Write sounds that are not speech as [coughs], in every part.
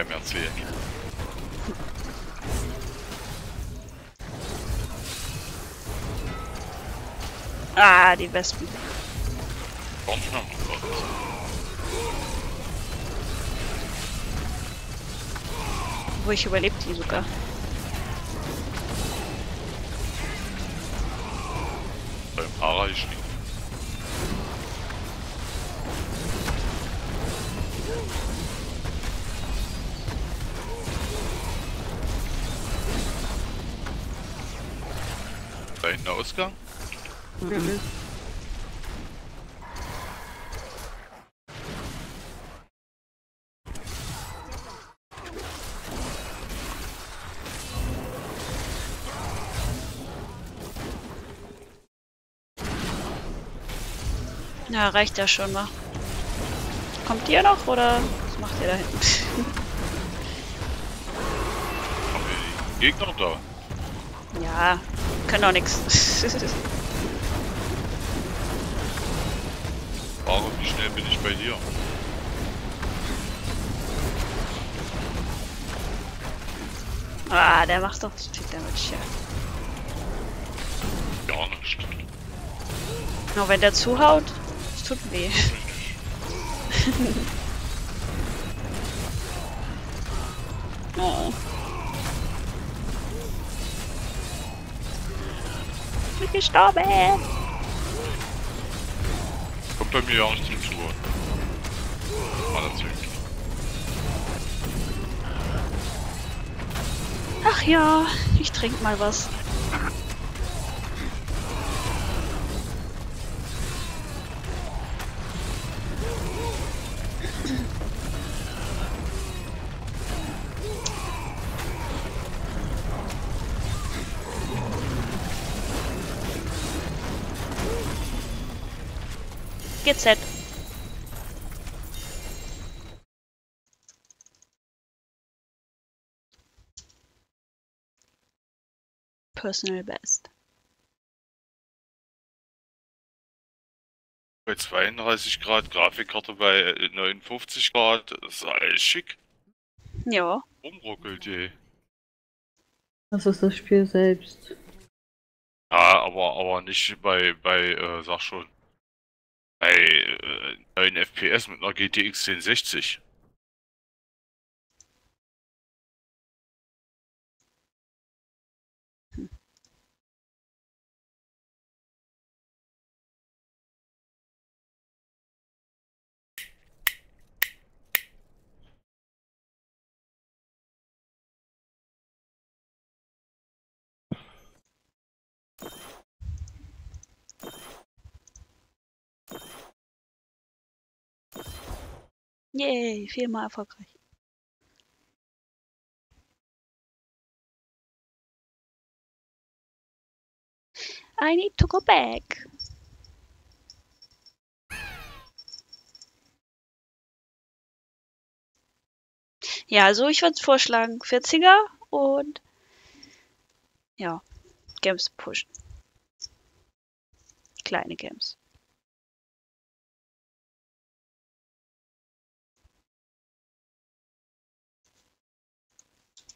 keinem erzählen. Ah, die Wespen. Komm schon. Wo ich überlebt die sogar. Ja, reicht ja schon mal. Kommt ihr noch oder was macht ihr da hinten? Haben wir die Gegner da? ja, können doch nix. [laughs] schnell bin ich bei dir? ah, der macht doch zu viel Damage, ja. Gar nicht. Nur wenn der zuhaut, es tut weh. [laughs] oh. Ich bin gestorben. Kommt bei mir auch nicht Ach ja, ich trink mal was. GZ. Personal best. Bei 32 Grad, Grafikkarte bei äh, 59 Grad, das ist alles schick. Ja. Rumruckelt, je. Das ist das Spiel selbst. Ja, aber, aber nicht bei, bei, äh, sag schon, bei äh, 9 FPS mit einer GTX 1060. Yay, viermal erfolgreich. I need to go back. Ja, also ich würde vorschlagen 40er und ja, Games pushen. Kleine Games.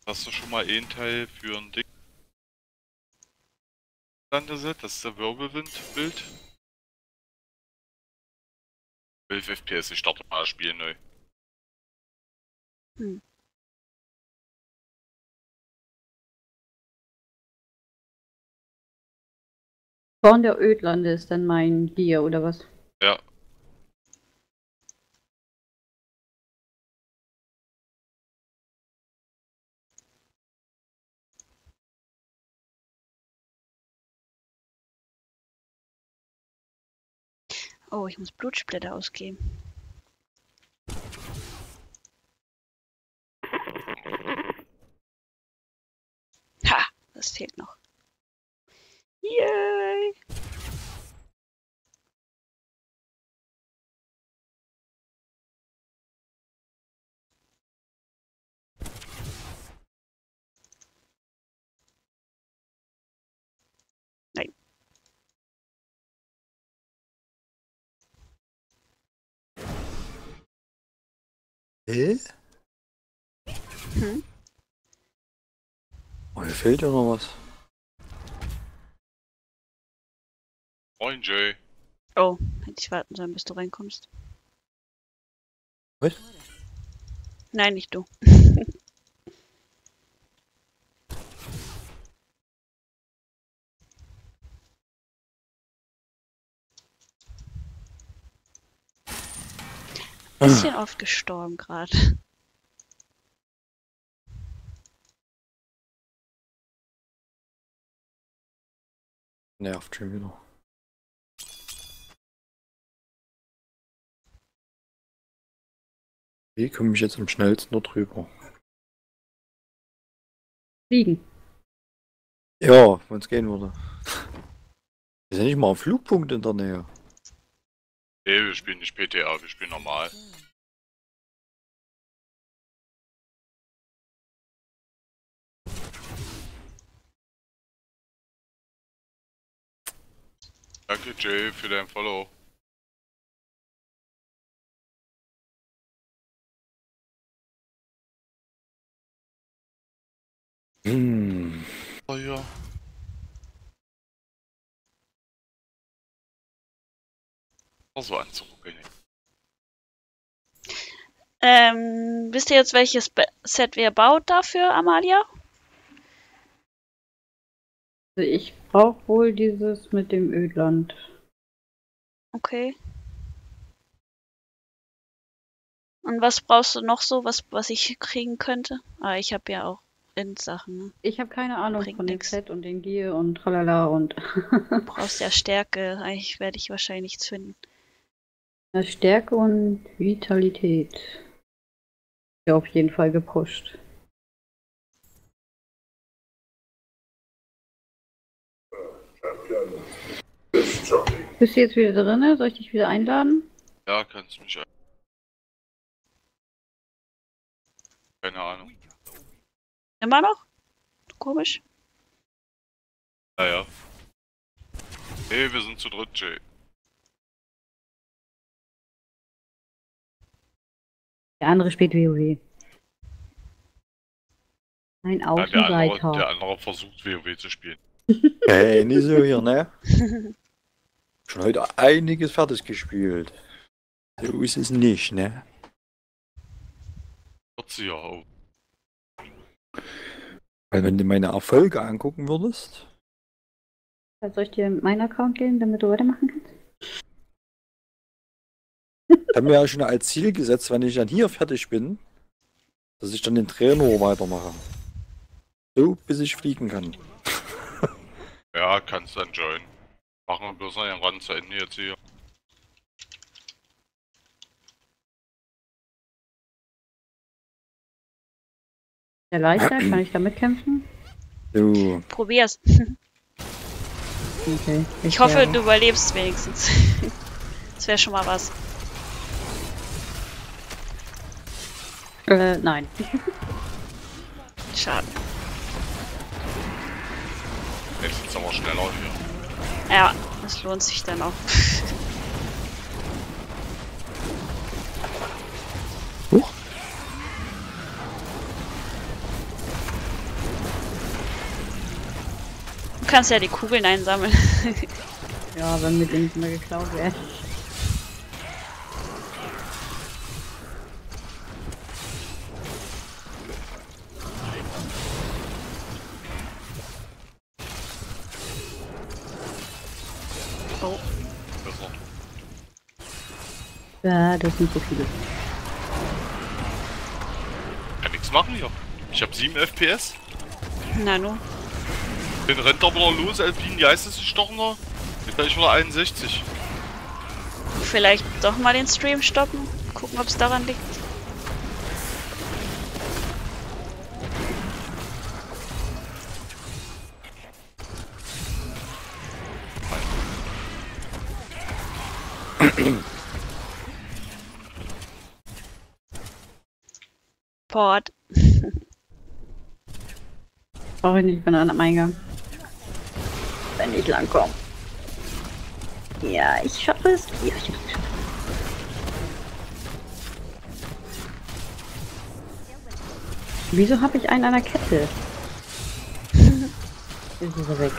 Hast du schon mal einen Teil für ein Ding? Das ist der Wirbelwind-Bild. 12 FPS, ich starte mal das Spiel neu. Hm. Born der Ödlande ist dann mein Gear, oder was? Ja, Oh, ich muss Blutsplitter ausgeben. Ha, das fehlt noch. Yay! Hä? Hm? Oh, hier fehlt ja noch was. Moin Jay. Oh, hätte ich warten sollen, bis du reinkommst. Was? Nein, nicht du. [laughs] Bisschen oft gestorben gerade. Nervt schon wieder. Wie komme ich jetzt am schnellsten da drüber? Fliegen. Ja, wenn es gehen würde. [laughs] Ist ja nicht mal ein Flugpunkt in der Nähe. Nee, wir spielen nicht PTA, wir spielen normal. Danke Jay für dein Follow. Hm. Oh ja. So anzugucken. Ähm, wisst ihr jetzt, welches Be Set wir baut dafür, Amalia? Also ich brauche wohl dieses mit dem Ödland. Okay. Und was brauchst du noch so, was, was ich kriegen könnte? Ah, ich habe ja auch Endsachen. Ne? Ich habe keine Ahnung Bringt von dem nix. Set und den Gear und tralala und Du brauchst ja Stärke. Eigentlich werde ich wahrscheinlich nichts finden. Na, Stärke und Vitalität. Ja, auf jeden Fall gepusht. Bist du jetzt wieder drin? Soll ich dich wieder einladen? Ja, kannst mich ein. Keine Ahnung. Immer noch? Komisch. Naja. Nee, wir sind zu dritt, Jay. Der andere spielt WoW. Ein Ja, der, andere, Außenseiter. der andere versucht WoW zu spielen. [laughs] Hey, nicht so hier, ne? [laughs] Schon heute einiges fertig gespielt. So ist es nicht, ne? 40 Jahre. Weil wenn du meine Erfolge angucken würdest, Soll ich dir meinen Account geben, damit du weitermachen kannst? Haben wir ja schon als Ziel gesetzt, wenn ich dann hier fertig bin, dass ich dann den Trainer weitermache. So, bis ich fliegen kann. [laughs] Ja, kannst dann joinen. Machen wir bloß noch den Rand zu Ende jetzt hier. Der leichter, kann ich da mitkämpfen? So, Probier's. Okay. Ich hoffe, werde- du überlebst wenigstens. [laughs] Das wäre schon mal was. Äh, nein. Schade. Jetzt sind's aber schneller hier. Ja, das lohnt sich dann auch. Huch. Du kannst ja die Kugeln einsammeln. Ja, wenn mir Dings mal geklaut werden. Ja, das sind so viele. Kann nichts machen hier. Ich hab 7 FPS. Nanu. Den rennt aber noch los, Alpin, wie heißt das gestochener? Jetzt bin ich wieder 61. Vielleicht doch mal den Stream stoppen. Gucken, ob es daran liegt. Port. [laughs] Brauche ich nicht, ich bin an am Eingang. Wenn ich langkomme. Ja, ich schaffe es. Ja, ich schaffe es. Wieso habe ich einen an der Kette? [laughs] Ist er weg.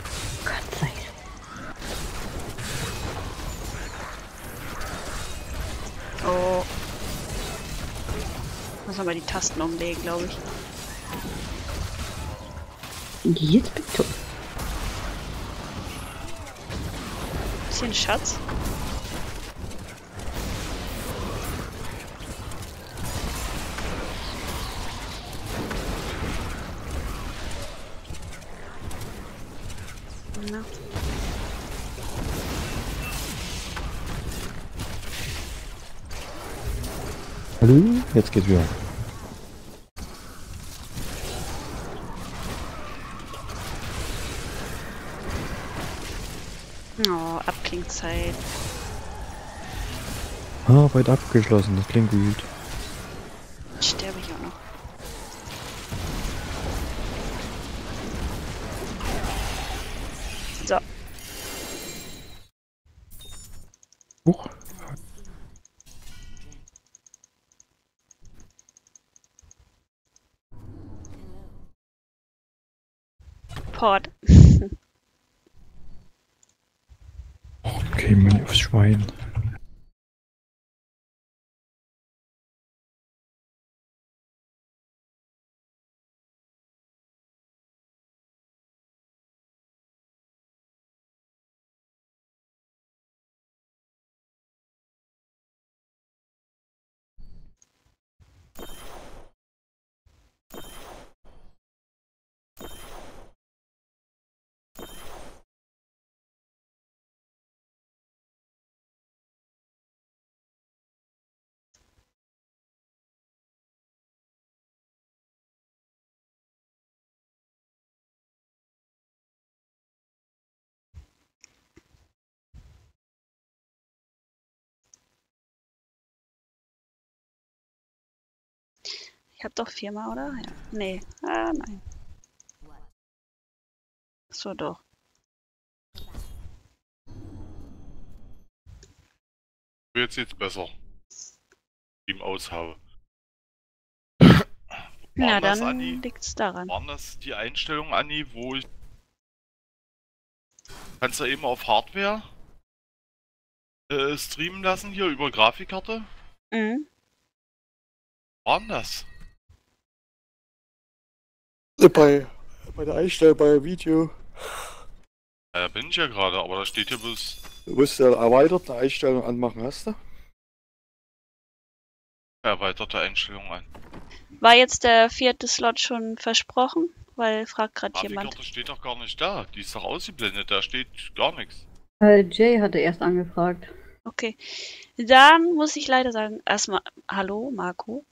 Gott sei Dank. Oh. Muss mal die Tasten umlegen, glaube ich. Jetzt bitte. Ein Schatz? Na. Hallo? Jetzt geht's wieder. Oh, Abklingzeit. Arbeit abgeschlossen, das klingt gut. Sterbe ich auch noch. So, Huch. Port. Okay, Mann, aufs Schwein. Ich hab doch viermal, oder? Ja. Nee. Ah, nein. So doch. Jetzt jetzt besser. Ihm aushaue. [coughs] Na, das, dann Anni? liegt's daran. Waren das die Einstellungen, Anni, wo ich. Kannst du eben auf Hardware äh, streamen lassen hier über Grafikkarte? Mhm. Waren das? Bei, bei der Einstellung bei Video. Ja, da bin ich ja gerade, aber da steht hier bloß. Du musst ja erweiterte Einstellung anmachen, hast du? Erweiterte Einstellungen an. War jetzt der vierte Slot schon versprochen? Weil fragt gerade jemand. Grafikkarte steht doch gar nicht da. Die ist doch ausgeblendet, da steht gar nichts. Äh, Jay hatte erst angefragt. Okay. Dann muss ich leider sagen, erstmal Hallo, Marco.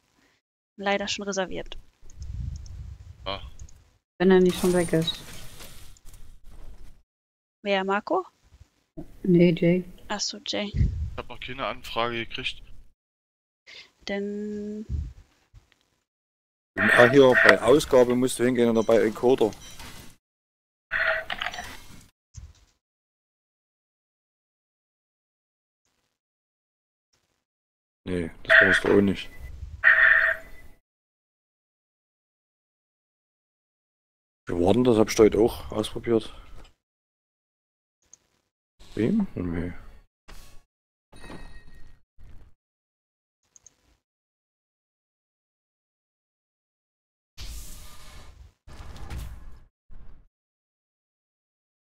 Leider schon reserviert. Wenn er nicht schon weg ist. Wer, Marco? Nee, Jay. Achso, Jay. Ich habe noch keine Anfrage gekriegt. Denn Ah, hier bei Ausgabe musst du hingehen oder bei Encoder. Nee, das brauchst du auch nicht. Wir warten, das hab ich heute auch ausprobiert. Wem? Nee.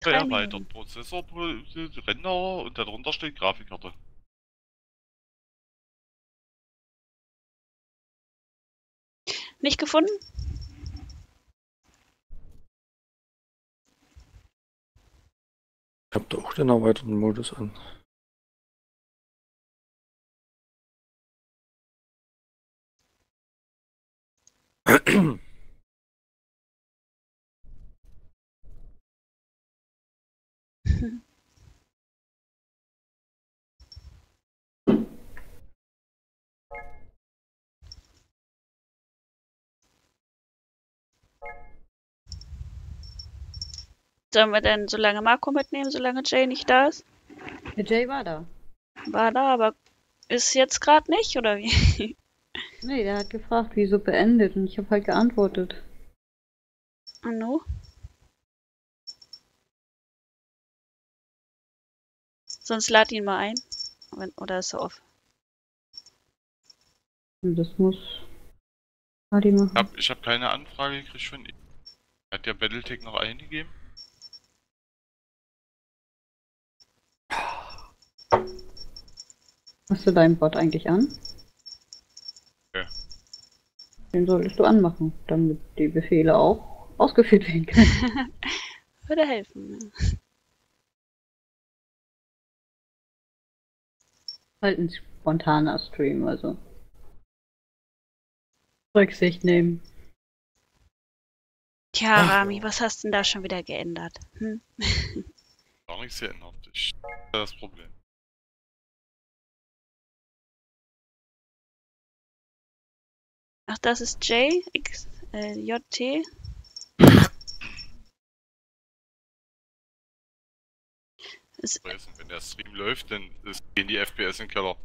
Erweitert. Prozessor, Pro- Render und darunter steht Grafikkarte. nicht gefunden? Ich hab da auch den erweiterten Modus an. [clears throat] [clears throat] Sollen wir denn so lange Marco mitnehmen, solange Jay nicht da ist? Der Jay war da. War da, aber ist jetzt gerade nicht, oder wie? [laughs] Nee, der hat gefragt, wieso beendet und ich habe halt geantwortet. Anno? Sonst lad ihn mal ein. Wenn- Oder ist er off? Das muss Adi machen. Ich hab, ich hab keine Anfrage gekriegt von ihm. Hat der Battletech noch eingegeben? Hast du deinen Bot eigentlich an? Ja. Den solltest du anmachen, damit die Befehle auch ausgeführt werden können. [laughs] Würde helfen. Ja. halt ein spontaner Stream, also. Rücksicht nehmen. Tja, Ach, Rami, was hast denn da schon wieder geändert? Hm? Gar nichts geändert. Ich, das ist das Problem. Ach, das ist J, X, äh, J, T. Ist, Vergessen, Wenn der Stream läuft, dann ist, gehen die FPS in den Keller.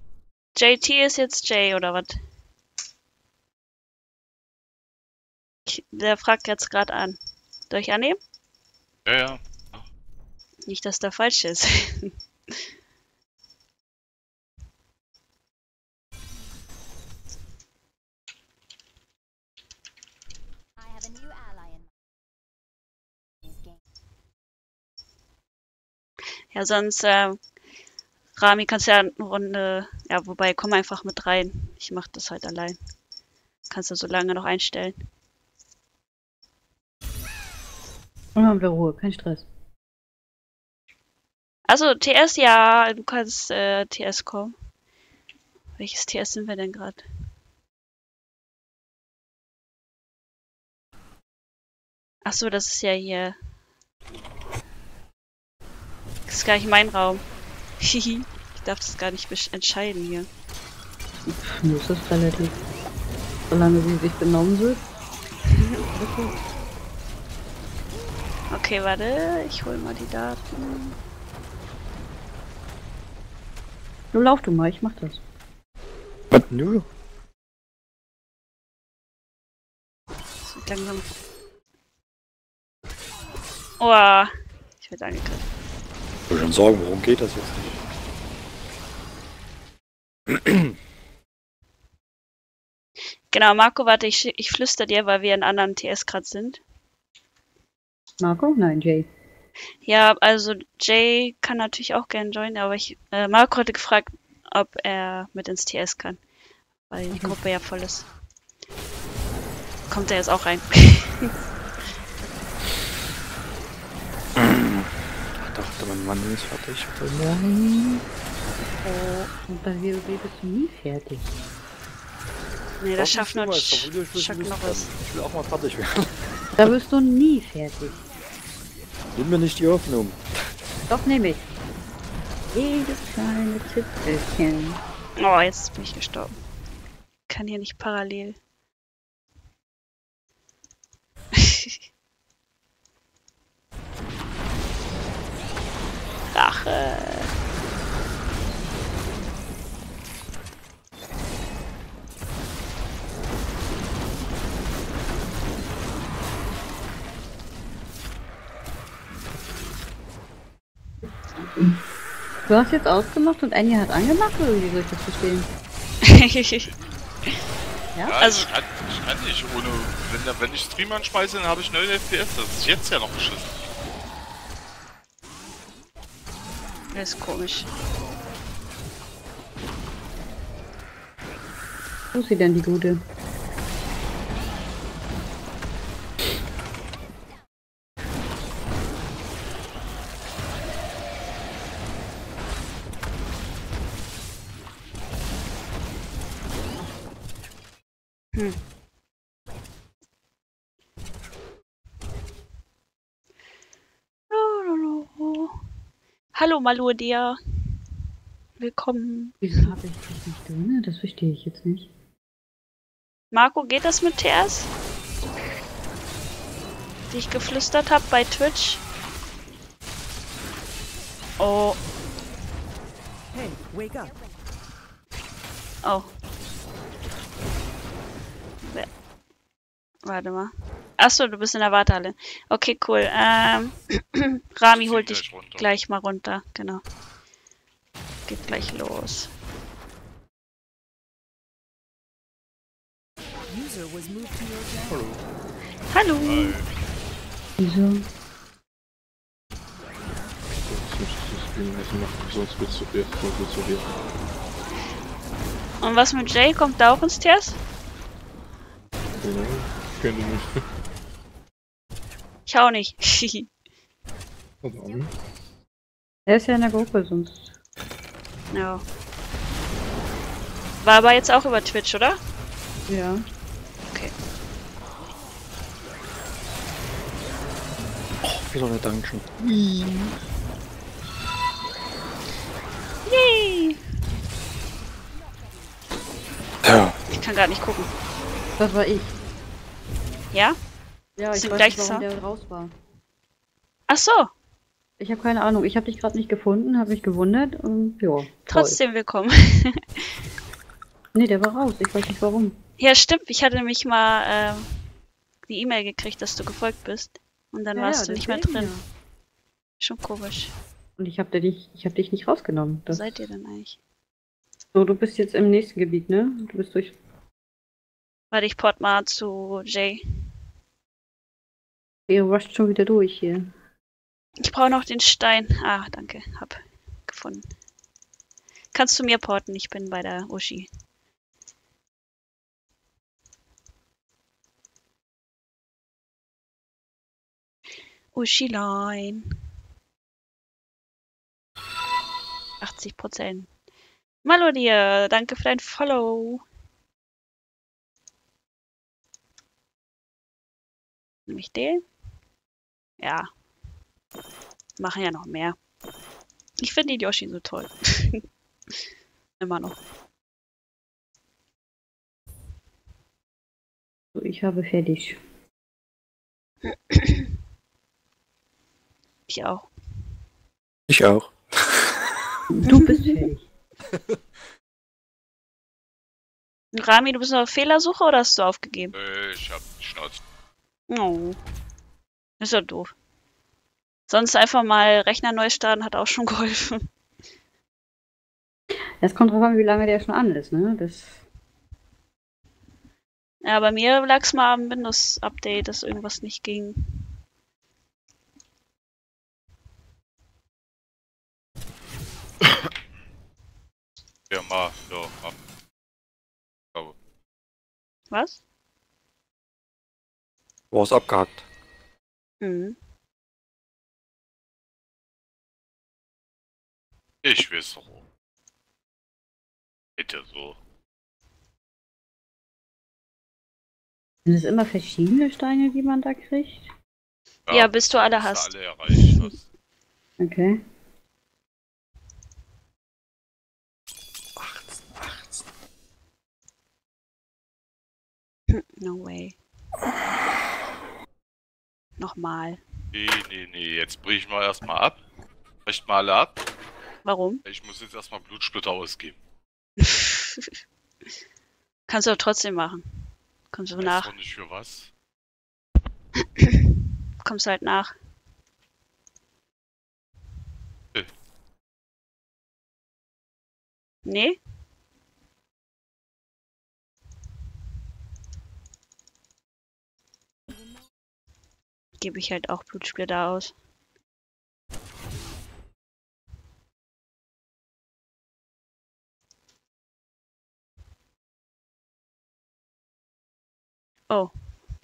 JT ist jetzt J, oder was? Der fragt jetzt gerade an. Soll ich annehmen? Ja, ja. Nicht, dass da falsch ist. [laughs] Ja, sonst, äh, Rami, kannst ja eine Runde, ja, wobei, komm einfach mit rein. Ich mach das halt allein. Kannst du so lange noch einstellen. Und haben wir Ruhe, kein Stress. Also, TS, ja, du kannst, äh, TS kommen. Welches TS sind wir denn gerade? Ach so, das ist ja hier. Das ist gar nicht mein Raum. Hihi. [laughs] ich darf das gar nicht entscheiden hier. Mir ist das relativ. Solange sie sich benommen wird. Okay, warte, ich hol mal die Daten. Du lauf du mal, ich mach das. Was? Wird langsam. Oh, ich werde angegriffen. Ich will schon sagen, worum geht das jetzt nicht? Genau, Marco, warte, ich, ich flüster dir, weil wir in anderen TS gerade sind. Marco? Nein, Jay. Ja, also Jay kann natürlich auch gerne joinen, aber ich, äh, Marco hatte gefragt, ob er mit ins TS kann, weil die Mhm. Gruppe ja voll ist. Kommt er jetzt auch rein? [laughs] Dachte, mein Mann ist fertig heute Morgen. Oh, und bei WoW bist du nie fertig. nee, das schafft noch, Ich will, ich will, auch mal fertig werden. Da wirst du nie fertig. Nimm mir nicht die Hoffnung. Doch, nehme ich. Jedes kleine Zipfelchen. Oh, jetzt bin ich gestorben. Kann hier nicht parallel. [laughs] Rache. Du hast jetzt ausgemacht und Anja hat angemacht, oder wie soll ich das verstehen? [laughs] Ja, Also- ich, kann, ich kann nicht ohne. Wenn, da- wenn ich Stream anschmeiße, dann habe ich 9 FPS. Das ist jetzt ja noch beschissen. Das ist komisch. Wo ist sie denn, die Gute? Hallo Maludia. Willkommen. Wieso habe ich dich nicht drin? Das verstehe ich jetzt nicht. Marco, geht das mit TS? Die ich geflüstert habe bei Twitch. Oh, Hey, wake up. oh. Warte mal. Achso, du bist in der Wartehalle. Okay, cool. Ähm, [clears throat] Rami holt dich gleich runter. gleich mal runter. Genau. Geht gleich los. Hallo. Äh, Wieso? Sonst wird's zu viel, sonst wird's zu viel. Und was mit Jay? Kommt da auch ins Tiers? Ja, ich kenne nicht. Ich auch nicht. Verdammt. Er ist ja in der Gruppe sonst. ja. War aber jetzt auch über Twitch, oder? Ja. Wieder eine Dungeon. Yay! Ja. Ich kann gar nicht gucken. Das war ich. Ja? Ja, ich Sind weiß nicht, warum der raus war. Ach so. Ich habe keine Ahnung. Ich habe dich gerade nicht gefunden, habe mich gewundert und ja. toll. Trotzdem willkommen. [laughs] Nee, der war raus. Ich weiß nicht warum. Ja, stimmt. Ich hatte nämlich mal ähm, die E-Mail gekriegt, dass du gefolgt bist. Und dann ja, warst du nicht mehr drin. ja. Schon komisch. Und ich habe dich, ich hab dich nicht rausgenommen. Wo Das, seid ihr denn eigentlich? so, du bist jetzt im nächsten Gebiet, ne? Du bist durch. Warte, ich port mal zu Jay. Ihr rusht schon wieder durch hier. Ich brauche noch den Stein. Ah, danke. Hab gefunden. Kannst du mir porten? Ich bin bei der Uschi. Uschilein. 80 Prozent. Malo dir, danke für dein Follow. Nehme ich den? Ja. Machen ja noch mehr. Ich finde die Yoshi so toll. [laughs] Immer noch. So, ich habe fertig. [clears throat] Ich auch. Ich auch. Du bist fertig. Rami, du bist noch auf Fehlersuche oder hast du aufgegeben? äh, ich hab Schnauze. Oh. Ist doch doof. Sonst einfach mal Rechner neu starten hat auch schon [laughs] geholfen. Es kommt drauf an, wie lange der schon an ist, ne? Das. Ja, bei mir lag es mal am Windows-Update, dass irgendwas nicht ging. [coughs] Ja, mal, ja, mal. Was? War es abgehackt. Mhm. ich weiß doch. Bitte so. Sind es immer verschiedene Steine, die man da kriegt? Ja, bis du alle bis hast. alle erreicht hast. Okay. 18, 18. No way. Nochmal. Nee, nee, nee, jetzt brich ich mal erstmal ab. Brecht mal ab. Warum? Ich muss jetzt erstmal Blutsplitter ausgeben. [laughs] Kannst du doch trotzdem machen. Kommst du nach. noch nicht für was. [clears throat] Kommst halt nach. Äh. Nee? Gebe ich halt auch Blutsplitter aus. Oh,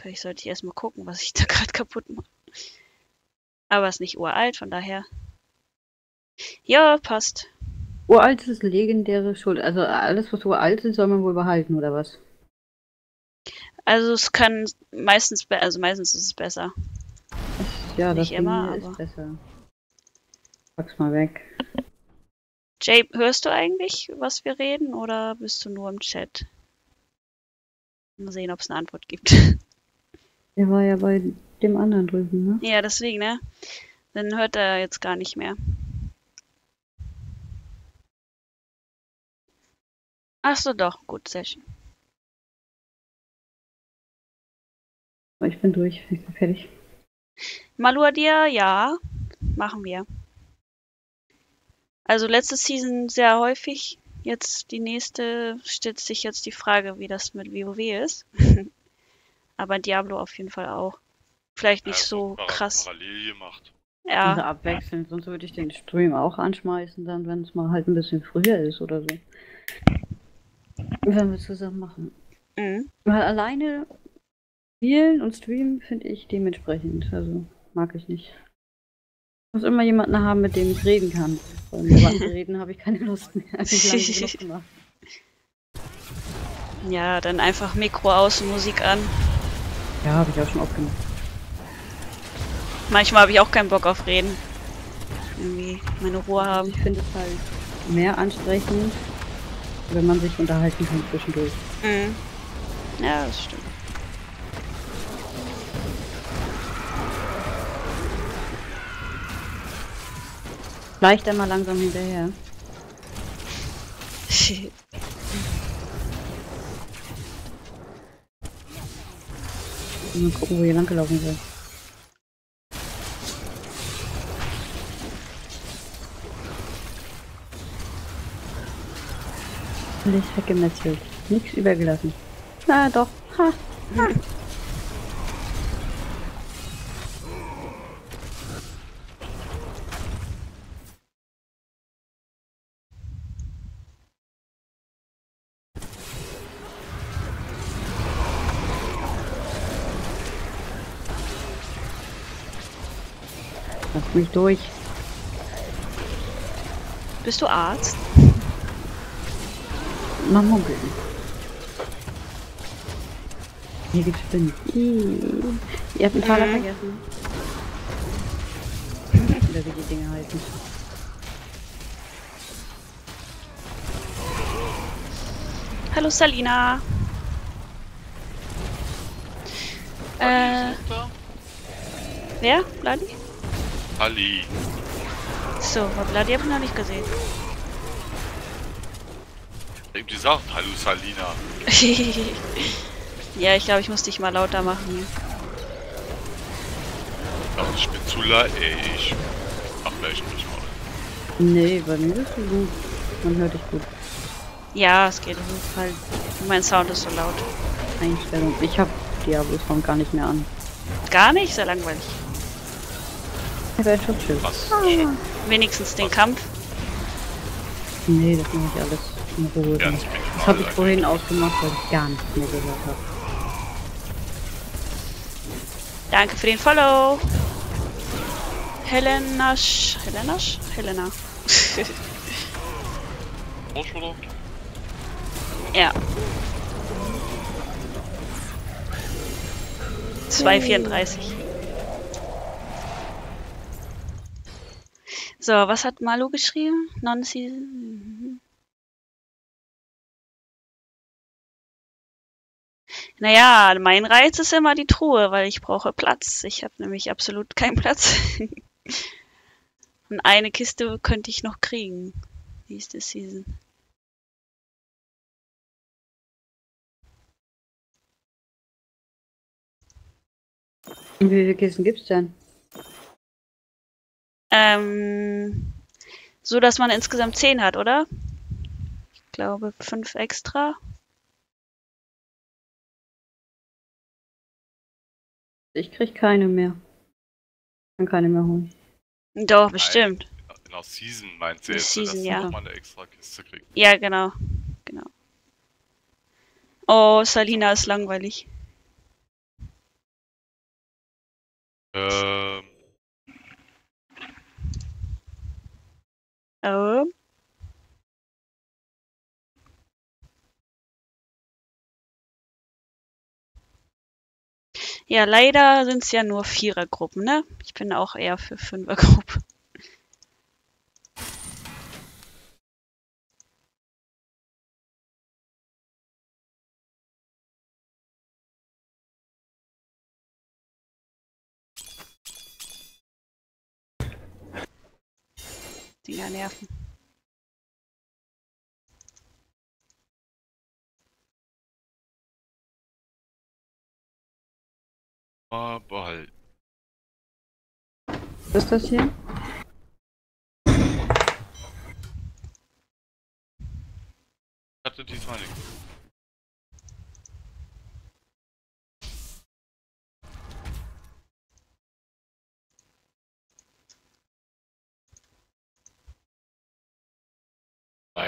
vielleicht sollte ich erstmal gucken, was ich [laughs] da gerade kaputt mache. Aber ist nicht uralt, von daher. Ja, passt. Uraltes legendäre Schuld. Also alles, was uralt ist, soll man wohl behalten, oder was? Also es kann meistens, be- also meistens ist es besser. Ja, Nicht das immer, hier aber- ist besser. Pack's mal weg. Jay, hörst du eigentlich, was wir reden, oder bist du nur im Chat? Mal sehen, ob es eine Antwort gibt. [laughs] Der war ja bei dem anderen drüben, ne? ja, deswegen, ne? Dann hört er jetzt gar nicht mehr. Ach so, doch. Gut, sehr schön. Ich bin durch, ich bin fertig. Maluadir, ja, machen wir. Also letzte Season sehr häufig. Jetzt die nächste stellt sich jetzt die Frage, wie das mit WoW ist. [laughs] Aber Diablo auf jeden Fall auch. Vielleicht nicht Ja, so krass. Parallel gemacht. Also Ja, abwechselnd, sonst würde ich den Stream auch anschmeißen, dann, wenn es mal halt ein bisschen früher ist oder so. Wenn wir zusammen machen. mhm. Weil alleine spielen und streamen finde ich dementsprechend. Also mag ich nicht. Ich muss immer jemanden haben, mit dem ich reden kann. Jemandem [laughs] reden habe ich keine Lust mehr. Ich gemacht. ja, dann einfach Mikro aus und Musik an. Ja, habe ich auch schon oft gemacht. Manchmal habe ich auch keinen Bock auf Reden. Irgendwie meine Ruhe Also haben. ich finde es halt mehr ansprechend, wenn man sich unterhalten kann zwischendurch. Mhm. Ja, das stimmt. Leicht einmal langsam hinterher. Mal gucken, wo ihr lang gelaufen seid. Alles weggemetzelt. Nichts übergelassen. Na doch. Ha. ha. Mich durch. Bist du Arzt? Mal munkeln. Hier gibt's Spinnen. Ih. Ihr habt einen Taler Mhm. vergessen. [laughs] Oder wie die Dinge heißen. Hallo Salina. Äh, wer? Bloody? Ali. So, aber Bloody habe ich noch nicht gesehen. Eben gesagt, hallo Salina. [laughs] ja, ich glaube, ich muss dich mal lauter machen hier. Ja, ich bin zu leid. Ey, ich. Ach, vielleicht nicht mal. Nee, bei mir bist du gut. Man hört dich gut. Ja, es geht. Es ist halt. Mein Sound ist so laut. Einstellung. Ich hab Diablo Sound gar nicht mehr an. Gar nicht, sehr langweilig. Ein Schutzschild. Was? Wenigstens den Kampf. Nee, das mache ich alles in Ruhe. Ganz minimal. Das habe ich vorhin ausgemacht, weil ich gar nichts mehr gehört habe. Danke für den Follow. Helenasch. Helenasch? Helena. Rausch, [laughs] oder? ja. 2,34. So, was hat Malu geschrieben? Non-Season. Naja, mein Reiz ist immer die Truhe, weil ich brauche Platz. Ich habe nämlich absolut keinen Platz. [laughs] Und eine Kiste könnte ich noch kriegen. Nächste Season. Wie viele Kisten gibt's denn? Ähm, so dass man insgesamt 10 hat, oder? Ich glaube, 5 extra. Ich krieg keine mehr. Kann keine mehr holen. Doch, bestimmt. In der Season meint sie jetzt, Season, dass ja. nochmal eine extra Kiste kriegst. Ja, genau. Genau. Oh, Salina ist langweilig. Ähm. Oh. Ja, leider sind es ja nur Vierergruppen, ne? Ich bin auch eher für Fünfergruppe. Dinger nerven. mal behalten. Was ist das hier? Ich hatte diesmal nicht.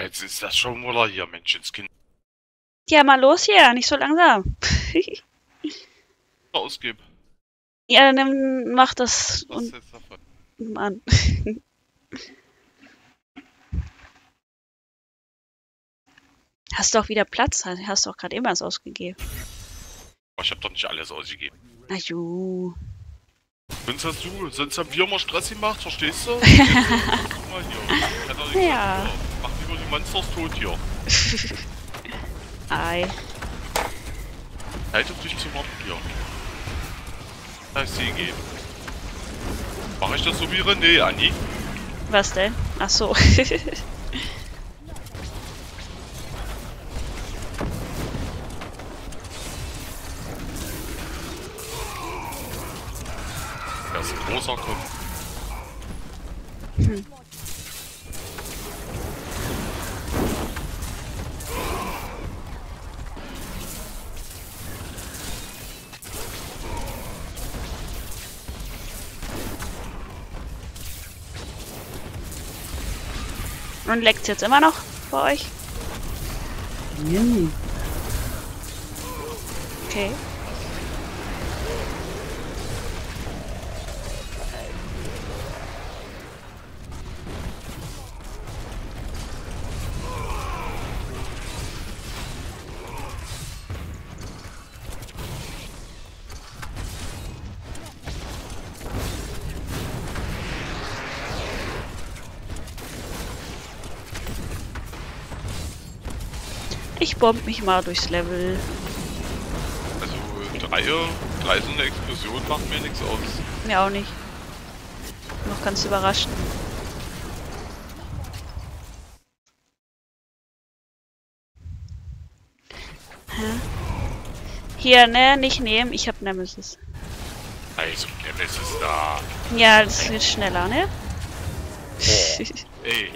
Jetzt ist das schon wieder hier, Menschenskind. Ja, mal los hier, nicht so langsam. [laughs] Ausgib. ja, dann mach das Was und ist jetzt davon? Mann. [laughs] Hast du auch wieder Platz? Hast du auch gerade eben was ausgegeben? Aber ich hab doch nicht alles ausgegeben. Na ju. Sonst hast du, sonst haben wir immer Stress gemacht, verstehst du? [laughs] Guck mal hier. Ja. Lieber die Monsters tot hier. [laughs] Ei. Halt auf dich zu warten hier. Da ist sie geben. Mach ich das so wie René, Anni? Was denn? Ach so. [laughs] Ist großer kommt. Und leckt's jetzt immer noch bei euch? Nee. Okay. Bomb mich mal durchs Level. Also drei, drei so eine Explosion macht mir nichts aus. Mir auch nicht. Noch ganz überraschend. Hier, ne, nicht nehmen. Ich hab Nemesis. Also, Nemesis da. Ja, das wird schneller, ne? Ey,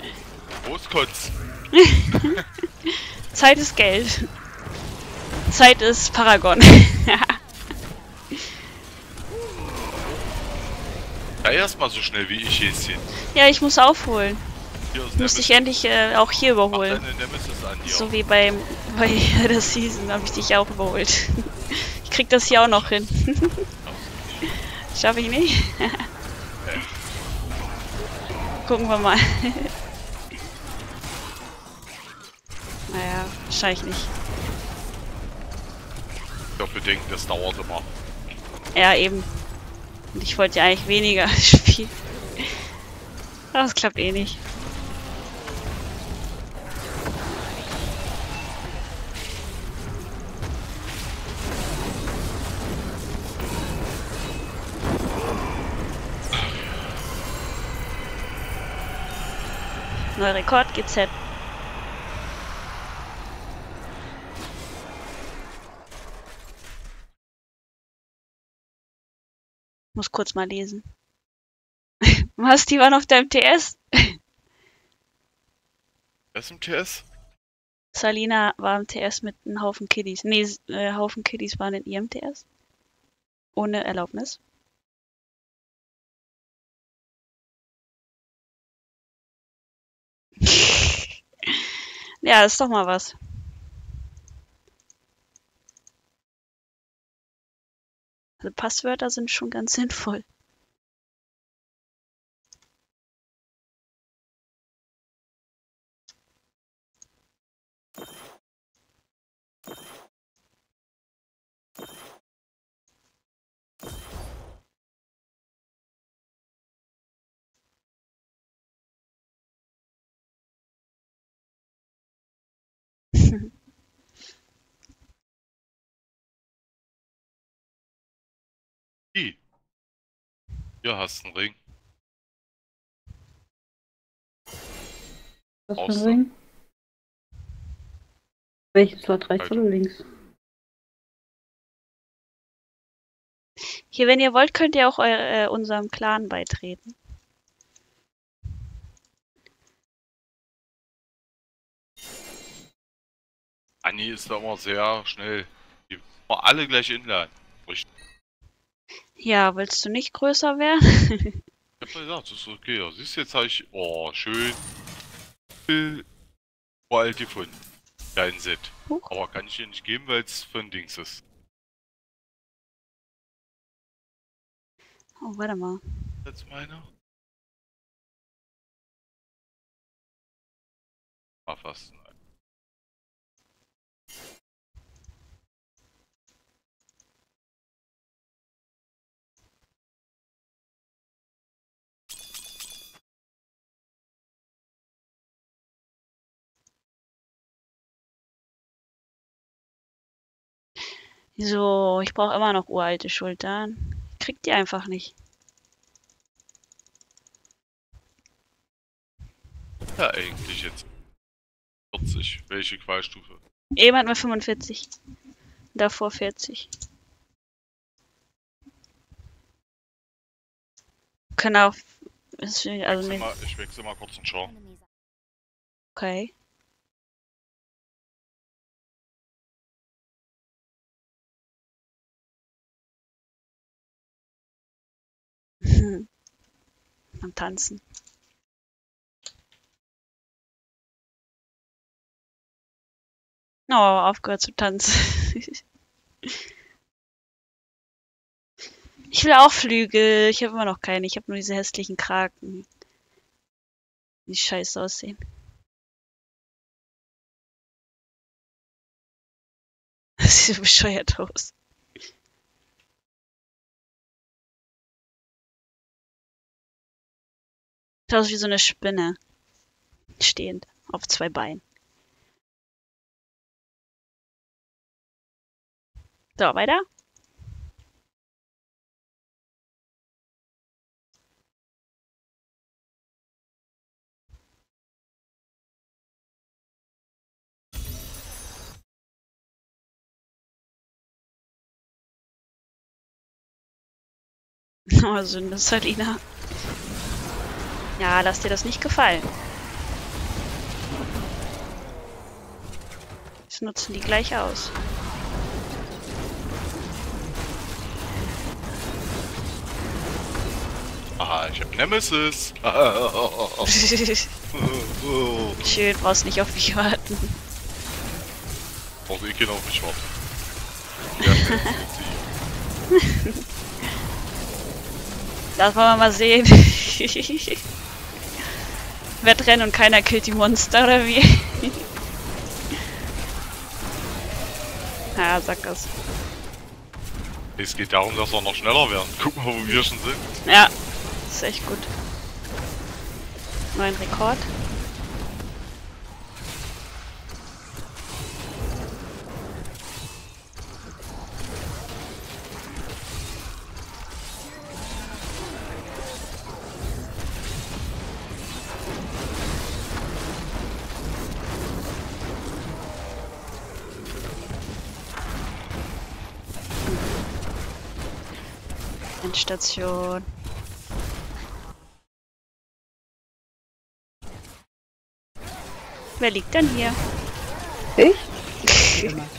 Großkotz. [laughs] [laughs] Zeit ist Geld. Zeit ist Paragon. [laughs] Ja, erstmal so schnell wie ich jetzt hin. ja, ich muss aufholen. Hier Muss ich endlich äh, auch hier überholen. an hier. So wie beim, [laughs] bei der Season habe ich dich auch überholt. [laughs] ich krieg das hier auch noch hin. Schaffe ich nicht? Gucken wir mal. Naja, wahrscheinlich nicht. Ich hab bedenken, das dauert immer. Ja, eben. Und ich wollte ja eigentlich weniger [laughs] spielen. Aber das klappt eh nicht. Neuer Rekord GZ. Muss kurz mal lesen. [laughs] Was, die waren auf deinem TS? SMTS? Salina war im TS mit einem Haufen Kiddies. Nee, äh, Haufen Kiddies waren in ihrem TS. Ohne Erlaubnis. [laughs] ja, ist doch mal was. Passwörter sind schon ganz sinnvoll. Hier hast du einen Ring. Was für ein Ring? Welchen Slot rechts Halt. oder links? Hier, wenn ihr wollt, könnt ihr auch eu äh, unserem Clan beitreten. Anni ist da immer sehr schnell. Die alle gleich inladen. Ja, willst du nicht größer werden? Ich hab gesagt, das ist okay. Ja, siehst du, jetzt habe ich. Oh, schön. Äh, Uralt gefunden. Dein Set. Huch. Aber kann ich dir nicht geben, weil es von Dings ist. Oh, warte mal. Jetzt meine. Ah, fast. So, ich brauche immer noch uralte Schultern. Kriegt die einfach nicht. Ja, eigentlich jetzt. 40. Welche Qualstufe? Eben hatten wir 45. Davor 40. Können auch. ist- Ich Also wechsle, mal, ich wechsle mal kurz einen Char. Enemies are Okay. Hm. [laughs] Am Tanzen. Oh, aufgehört zu tanzen. [laughs] Ich will auch Flügel. Ich habe immer noch keine. Ich habe nur diese hässlichen Kraken. Die scheiße aussehen. Das [laughs] sieht so bescheuert aus. Sieht aus wie so eine Spinne. Stehend. Auf zwei Beinen. So, weiter. [laughs] Oh, Sünde, Salina. Ja, lass dir das nicht gefallen. Das nutzen die gleich aus. Ah, ich hab Nemesis. [laughs] [laughs] Schön, brauchst nicht auf mich warten. Brauchst eh keiner auf mich warten. Ja. [laughs] Das wollen wir mal sehen. Wettrennen und keiner killt die Monster, oder wie? [laughs] ja, sag das. es geht darum, dass wir noch schneller werden. Guck mal, wo wir schon sind. Ja, ist echt gut. Neuen Rekord. Endstation. Wer liegt denn hier? Ich? [laughs]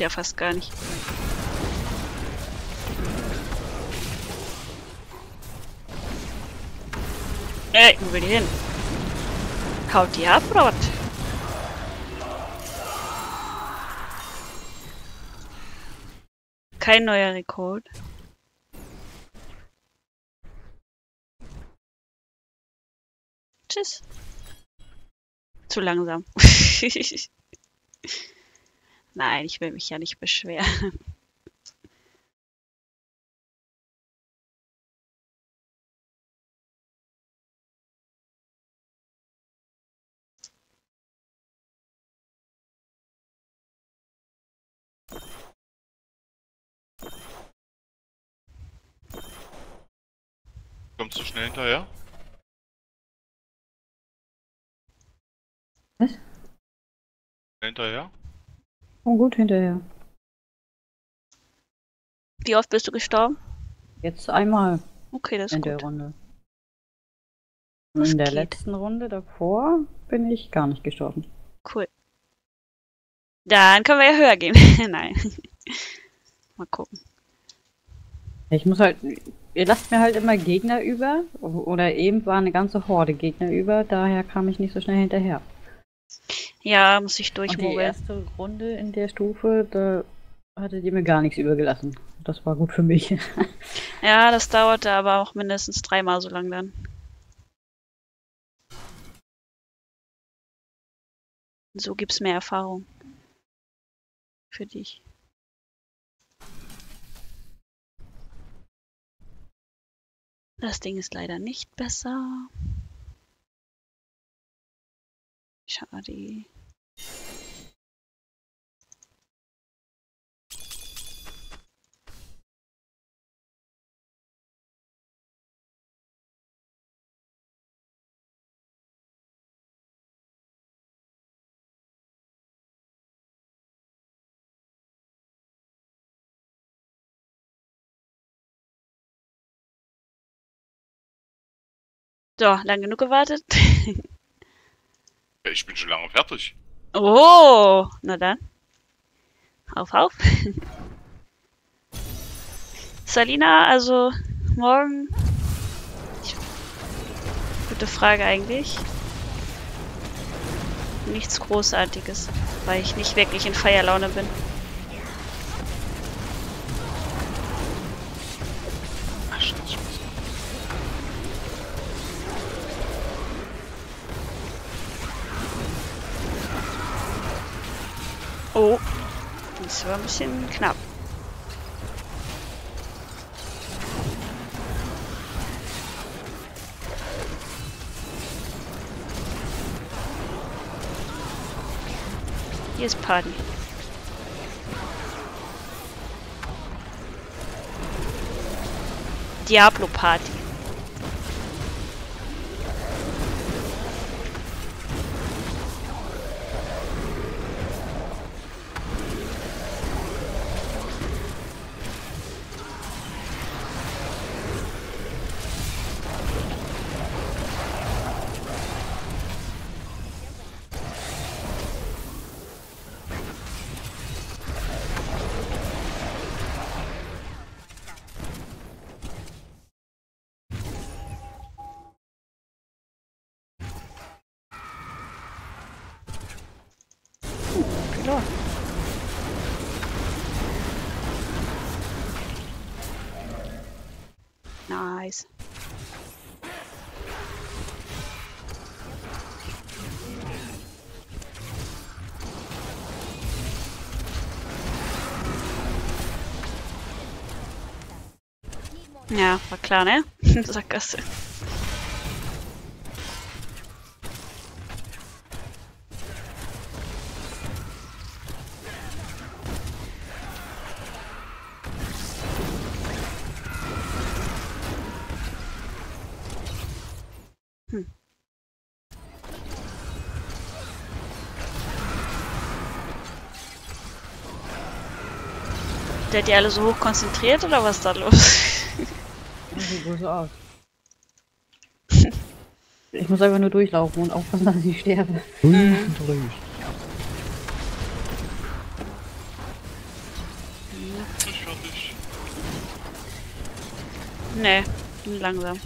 ja fast gar nicht. Ey, wo will die hin? Haut die ab oder was? Kein neuer Rekord. Tschüss. Zu langsam. [laughs] Nein, ich will mich ja nicht beschweren. Kommst du schnell hinterher? Was? Hinterher? Oh, gut hinterher. Wie oft bist du gestorben? Jetzt einmal Okay, das ist in der gut. Runde. Und Das in der geht. letzten Runde davor bin ich gar nicht gestorben. Cool. Dann können wir ja höher gehen. [laughs] Nein. Mal gucken. Ich muss halt. Ihr lasst mir halt immer Gegner über. Oder eben war eine ganze Horde Gegner über. Daher kam ich nicht so schnell hinterher. Ja, muss ich Und die durchmogeln. erste Runde in der Stufe, da hattet ihr mir gar nichts übergelassen. Das war gut für mich. [laughs] Ja, das dauerte aber auch mindestens dreimal so lang dann. So gibt's mehr Erfahrung. Für dich. Das Ding ist leider nicht besser. Schade. So, lang genug gewartet. [laughs] Ich bin schon lange fertig. Oh, na dann. Auf, auf. [laughs] Salina, also morgen. Gute Frage eigentlich. Nichts Großartiges, weil ich nicht wirklich in Feierlaune bin. Oh, das war ein bisschen knapp. Hier ist Party. Diablo Party. Klar, ne? [laughs] Sackgasse. Seid ihr alle so hoch konzentriert oder was ist da los? [laughs] Das sieht wohl so aus. Ich muss einfach nur durchlaufen und aufpassen, dass ich nicht sterbe. Hinterlegt. Ich fertig. nee, bin langsam.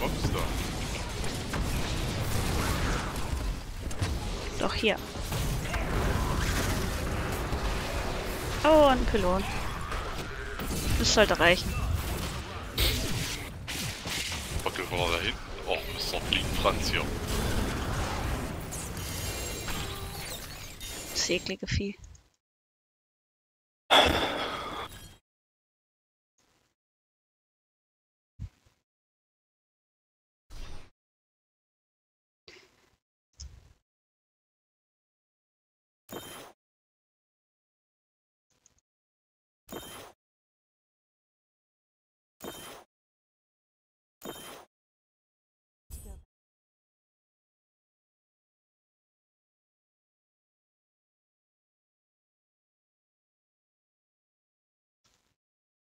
Mobs da. Doch hier. Oh, ein Pylon. Das sollte reichen. Wo war da hinten? Oh, Mr. Fliegenfranz hier. Das eklige Vieh.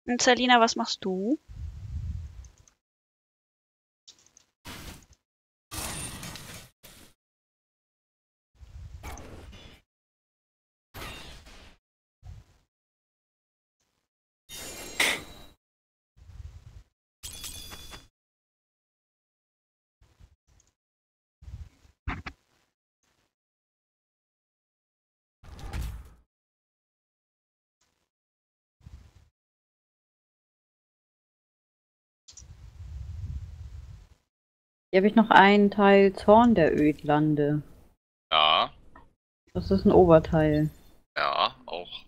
Und Selina, was machst du? Hier habe ich noch einen Teil Zorn der Ödlande. Ja, Das ist ein Oberteil. ja, auch.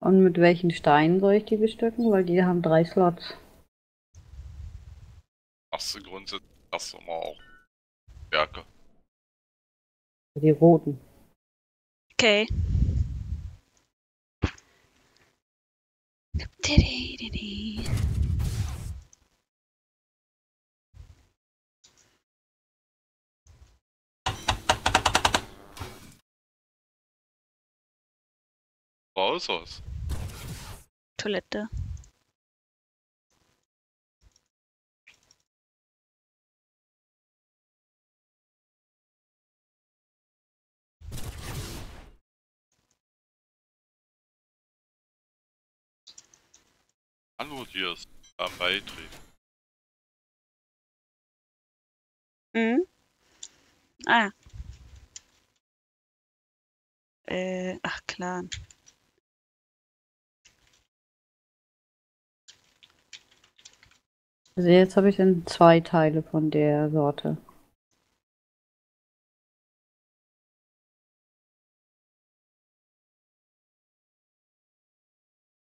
Und mit welchen Steinen soll ich die bestücken? Weil die haben drei Slots. Machst du grundsätzlich das immer auch. Werke. Die roten. Okay. Aus. Toilette. Hallo, dir ist am Beitreten. Mhm. Ah. Äh, ach klar. Also jetzt habe ich dann zwei Teile von der Sorte.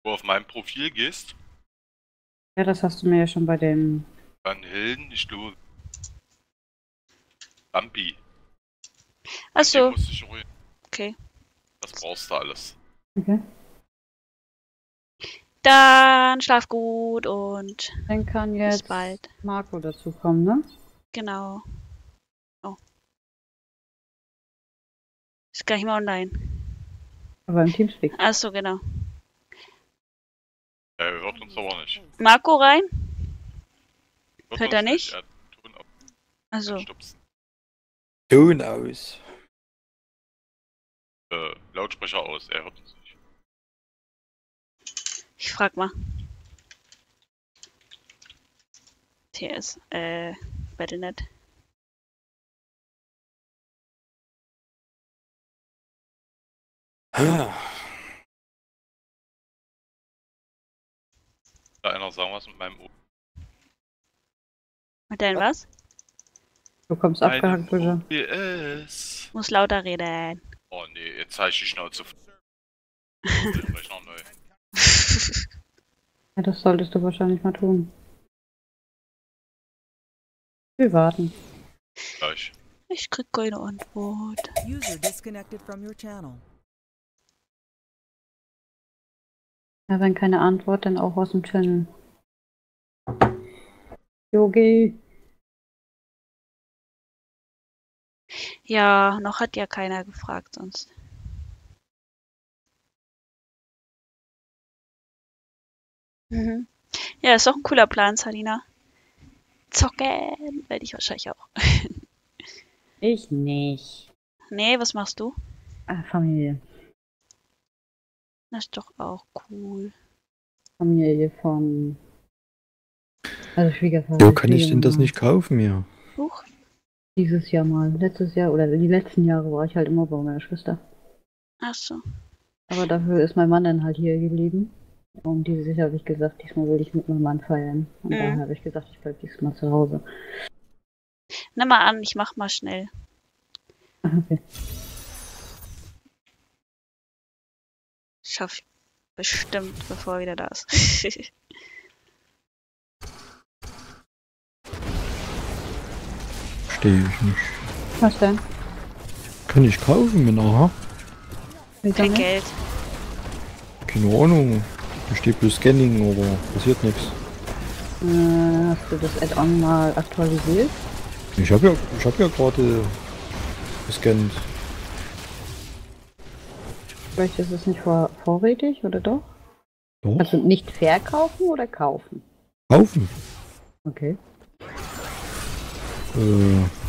Wo du auf mein Profil gehst, Ja, das hast du mir ja schon bei dem. dann Hilden, ich glaube. Bambi. Achso, okay. Das brauchst du alles. Okay. Dann schlaf gut und Dann kann bis jetzt bald. Marco dazu kommen, ne? Genau. Oh. Ist gar nicht mehr online. Aber im Teamspeak. Achso, genau. Er hört uns aber nicht. Marco rein? Hört, Hört er nicht? Auf Also. Ton aus. Äh, Lautsprecher aus, er hört uns nicht. Ich frag mal. TS, äh, Battlenet. Da einer sagen was mit meinem O. Mit deinem was? Du kommst abgehakt, bitte. OBS. Muss lauter reden. Oh nee, jetzt zeige ich die Schnauze. Vielleicht [laughs] noch neu. Ja, das solltest du wahrscheinlich mal tun. Wir warten. Gleich. Ich krieg keine Antwort. User disconnected from your channel. Ja, wenn keine Antwort, dann auch aus dem Channel. Yogi. Ja, noch hat ja keiner gefragt sonst. Mhm. Ja, ist doch ein cooler Plan, Salina. Zocken werde ich wahrscheinlich auch. [laughs] Ich nicht. Nee, was machst du? Ah, Familie. Das ist doch auch cool. Familie von. Also Schwiegervater. Wo kann ich denn das nicht kaufen, ja? Huch. Dieses Jahr mal. Letztes Jahr oder die letzten Jahre war ich halt immer bei meiner Schwester. Ach so. Aber dafür ist mein Mann dann halt hier geblieben. Und dieses Jahr habe ich gesagt, diesmal will ich mit meinem Mann feiern. Und Mhm. daher habe ich gesagt, ich bleibe diesmal zu Hause. Nimm mal an, ich mach mal schnell. Okay. Schaff ich bestimmt, bevor er wieder da ist. [laughs] Verstehe ich nicht. Was denn? Kann ich kaufen, wenn aha. Wieso Kein? Geld. Keine Ahnung. Da steht bloß Scanning, aber passiert nichts. Äh, hast du das Add-on mal aktualisiert? Ich habe ja, ich habe ja gerade gescannt. Vielleicht ist es nicht vor vorrätig, oder doch? Doch. Also nicht verkaufen oder kaufen? Kaufen. Okay. Äh,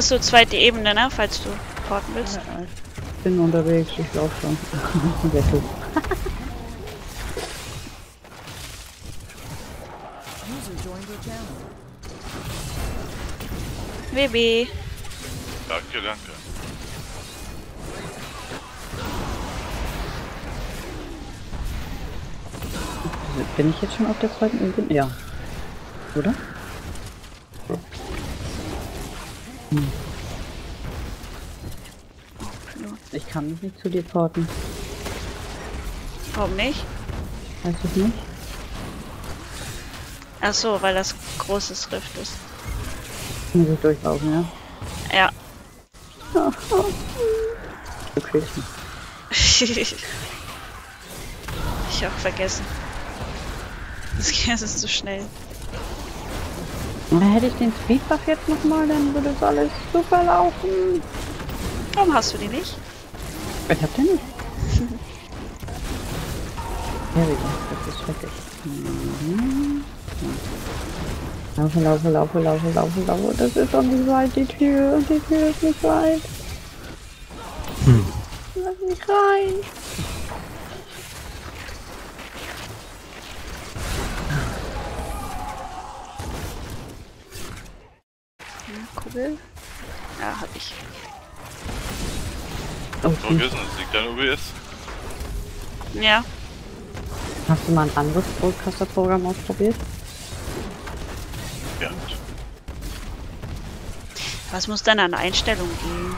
Das ist so zweite Ebene, ne? Falls du porten willst. Ja, ich bin unterwegs, ich laufe schon. [laughs] WB. Danke, danke. Bin ich jetzt schon auf der zweiten Ebene? Ja. Oder? Hm. Ich kann mich nicht zu dir porten. Warum nicht? Weiß ich nicht. Ach so, weil das großes Rift ist. Muss ich durchlaufen, ja? Ja. [laughs] Du mich. ich auch vergessen. Das geht das ist so schnell. Na, hätte ich den Speedbuff jetzt nochmal, dann würde es alles super laufen. Warum hast du die nicht? Ich hab den nicht. [laughs] Ja, wie gesagt, das ist schrecklich. Mhm. Laufe, laufe, laufe, laufe, laufe, laufe. Das ist doch nicht weit, die Tür. Die Tür ist nicht weit. Hm. Lass mich rein. Kugel? Ja, hab ich. Oh, Vergessen, es liegt an OBS. Ja. Hast du mal ein anderes Broadcaster-Programm ausprobiert? Ja. Was muss dann an Einstellungen gehen?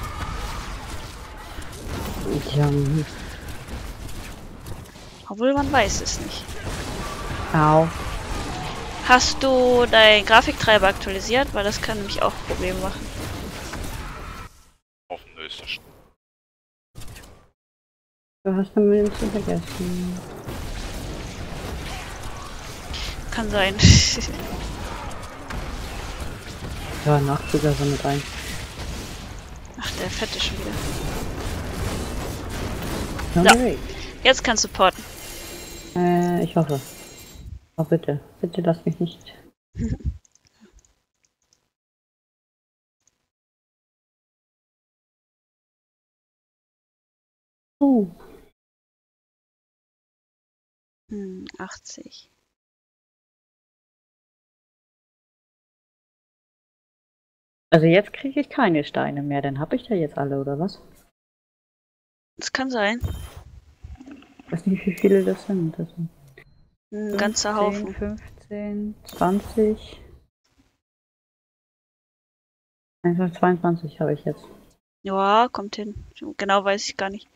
Ja, Obwohl man weiß es nicht. au. Hast du deinen Grafiktreiber aktualisiert? Weil das kann nämlich auch Probleme machen. Hoffentlich ist das Du hast eine Münze vergessen. Kann sein. [laughs] Ja, Nachzüger so mit rein. Ach, der fette schon wieder. Ja. Jetzt kannst du porten. Äh, ich hoffe. Oh, bitte. Bitte lass mich nicht. [laughs] Oh, Hm, 80. also jetzt kriege ich keine Steine mehr, dann habe ich ja jetzt alle, oder was? Das kann sein. Ich weiß nicht, wie viele das sind. Das sind Ein ganzer 15, Haufen. 15, 20. Einfach 22 habe ich jetzt. Ja, kommt hin. Genau weiß ich gar nicht.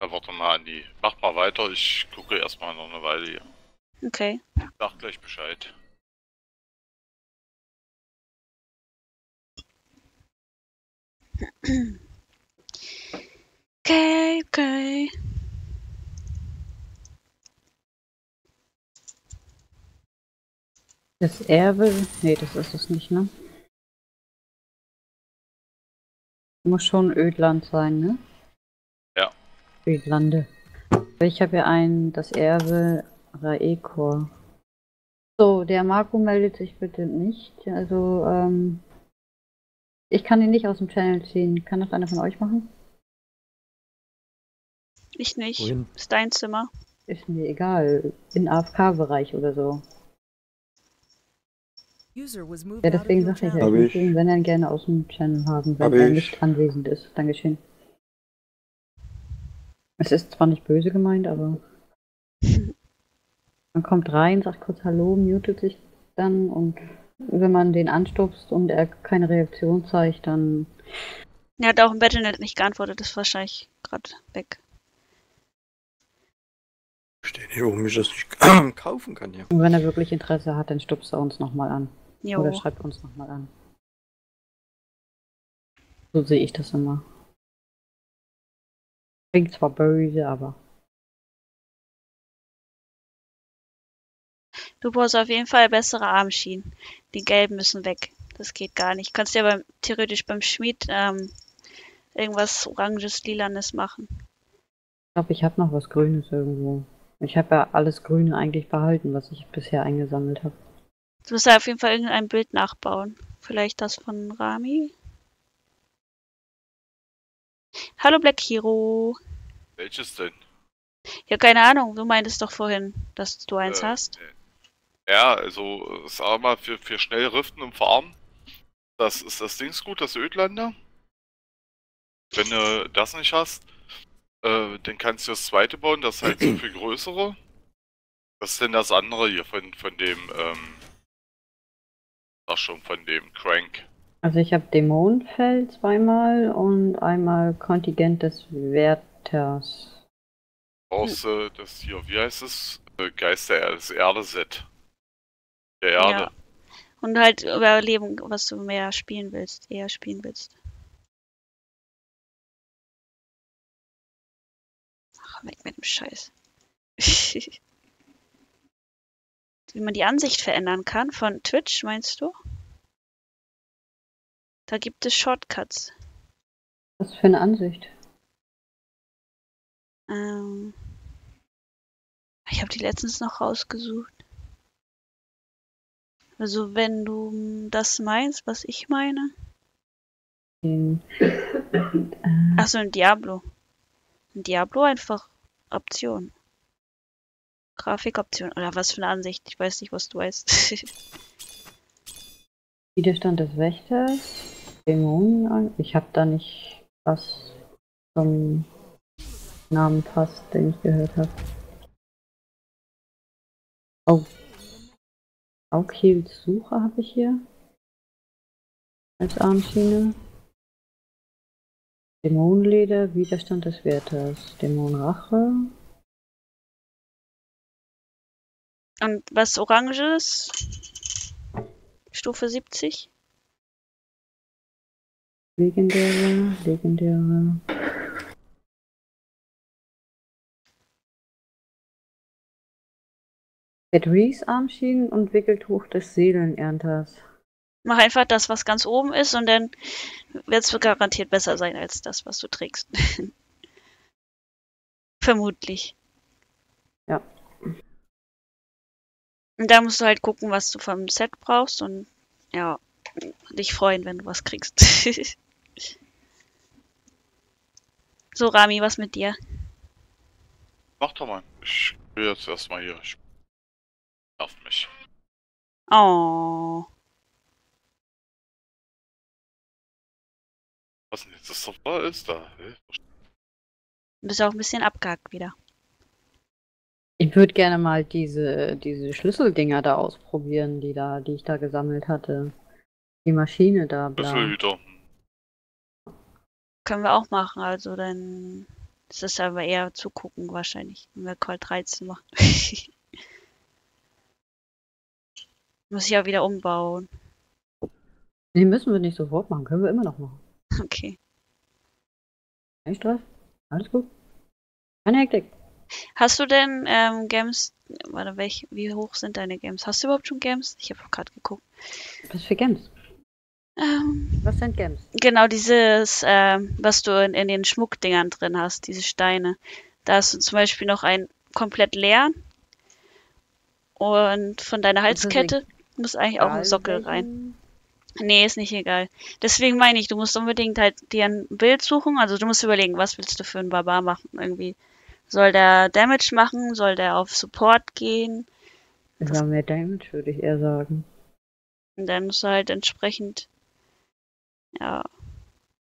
Da warte mal, Andi. Mach mal weiter, ich gucke erstmal noch eine Weile hier. Okay. Sag gleich Bescheid. Okay, okay. Das Erbe. Nee, das ist es nicht, ne? Muss schon Ödland sein, ne? Ja. Ödlande. Ich habe ja ein, das Erbe Raekor. So, der Marco meldet sich bitte nicht. Also, ähm. Ich kann ihn nicht aus dem Channel ziehen. Kann das einer von euch machen? Ich nicht. Wohin? Ist dein Zimmer. Ist mir egal. In AFK-Bereich oder so. User was moved Ja, deswegen sage ich ja, ich möchte ihn, wenn er ihn gerne aus dem Channel haben, wenn er ich. nicht anwesend ist. Dankeschön. Es ist zwar nicht böse gemeint, aber [laughs] man kommt rein, sagt kurz Hallo, mutet sich dann und wenn man den anstupst und er keine Reaktion zeigt, dann Er hat auch im Battlenet nicht geantwortet, ist wahrscheinlich gerade weg. verstehe nicht, warum ich das nicht [clears throat] kaufen kann hier. Und wenn er wirklich Interesse hat, dann stupst er uns nochmal an. Jo. Oder schreibt uns nochmal an. So sehe ich das immer. Klingt zwar böse, aber. Du brauchst auf jeden Fall bessere Armschienen. Die gelben müssen weg. Das geht gar nicht. Kannst ja beim, theoretisch beim Schmied ähm, irgendwas oranges, lilanes machen. Ich glaube, ich habe noch was Grünes irgendwo. Ich habe ja alles Grüne eigentlich behalten, was ich bisher eingesammelt habe. Du musst ja auf jeden Fall irgendein Bild nachbauen. Vielleicht das von Rami. Hallo Black Hero. Welches denn? Ja, keine Ahnung. Du meintest doch vorhin, dass du eins Äh, hast. Ja, also, sag mal, für, für schnell Riften und Farmen, das ist das Dings gut, das Ödlander. Wenn du das nicht hast, äh, dann kannst du das zweite bauen, das ist halt so viel größere. Was ist denn das andere hier von, von dem, ähm, sag schon, von dem Crank? Also ich habe Dämonenfell zweimal und einmal Kontingent des Wärters. Brauchst du das hier, wie heißt es? Äh, Geister, das Erde-Set. Der Erde. Ja. Und halt überleben, was du mehr spielen willst, eher spielen willst. Ach, weg mit dem Scheiß. [laughs] Wie man die Ansicht verändern kann von Twitch, meinst du? Da gibt es Shortcuts. Was für eine Ansicht. Ähm, ich habe die letztens noch rausgesucht. Also wenn du das meinst, was ich meine. Achso, ein Diablo. Ein Diablo einfach Option. Grafikoption. Oder was für eine Ansicht. Ich weiß nicht, was du weißt. [laughs] Widerstand des Wächters. Dämonen. Ich habe da nicht was zum Namen passt, den ich gehört habe. Oh. Aukils Suche habe ich hier. Als Armschiene. Dämonenleder, Widerstand des Wärters. Dämonenrache. Und was Oranges? Stufe 70? Legendäre, legendäre. Patrice Armschienen und Wickeltuch des Seelenernters. Mach einfach das, was ganz oben ist und dann wird es garantiert besser sein als das, was du trägst. [laughs] Vermutlich. Ja. Und da musst du halt gucken, was du vom Set brauchst und ja, dich freuen, wenn du was kriegst. [laughs] so, Rami, was mit dir? Mach doch mal. Ich will jetzt erstmal hier. Ich nervt mich. Oh. Was denn jetzt das Software ist da? Du bist auch ein bisschen abgehackt wieder. Ich würde gerne mal diese, diese Schlüsseldinger da ausprobieren, die da, die ich da gesammelt hatte. Die Maschine da, bla. Schlüsselhüter. Können wir auch machen, also dann ist das aber eher zugucken wahrscheinlich, wenn wir Call 13 machen. [laughs] Muss ich ja wieder umbauen. Nee, müssen wir nicht sofort machen, können wir immer noch machen. [laughs] Okay. Kein Stress. Alles gut. Keine Hektik. Hast du denn ähm, Games, warte, welch, wie hoch sind deine Games? Hast du überhaupt schon Games? Ich habe gerade geguckt. Was für Games? Ähm, Was sind Games? genau, dieses, ähm, was du in, in den Schmuckdingern drin hast, diese Steine. Da hast du zum Beispiel noch einen komplett leer. Und von deiner Halskette muss eigentlich auch ein Sockel rein. Nee, ist nicht egal. Deswegen meine ich, du musst unbedingt halt dir ein Bild suchen. Also du musst überlegen, was willst du für einen Barbar machen irgendwie. Soll der Damage machen? Soll der auf Support gehen? Das Das- war mehr Damage, würde ich eher sagen. Und dann musst du halt entsprechend, ja,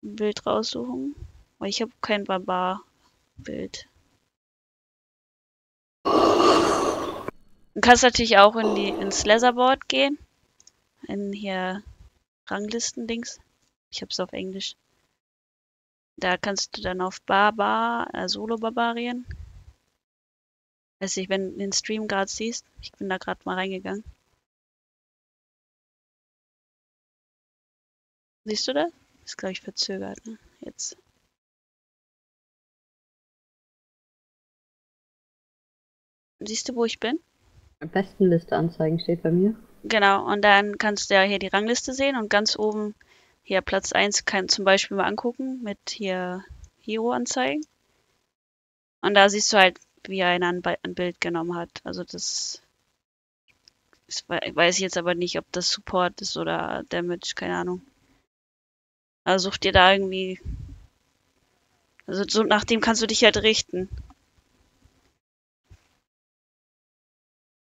ein Bild raussuchen. Aber ich habe kein Barbar-Bild. Du kannst natürlich auch in die, ins Leatherboard gehen. In hier Ranglisten-Dings. Ich hab's auf Englisch. Da kannst du dann auf Barbar, äh, Solo-Barbarien. Weiß nicht, wenn du den Stream gerade siehst. Ich bin da gerade mal reingegangen. Siehst du das? Ist, glaube ich, verzögert, ne? Jetzt. Siehst du, wo ich bin? Bestenliste anzeigen steht bei mir. Genau, und dann kannst du ja hier die Rangliste sehen und ganz oben hier Platz 1 kann zum Beispiel mal angucken mit hier Hero anzeigen. Und da siehst du halt, wie einer ein, ein Bild genommen hat. Also das, wei- weiß ich jetzt aber nicht, ob das Support ist oder Damage, keine Ahnung. Also such dir da irgendwie. Also so nach dem kannst du dich halt richten.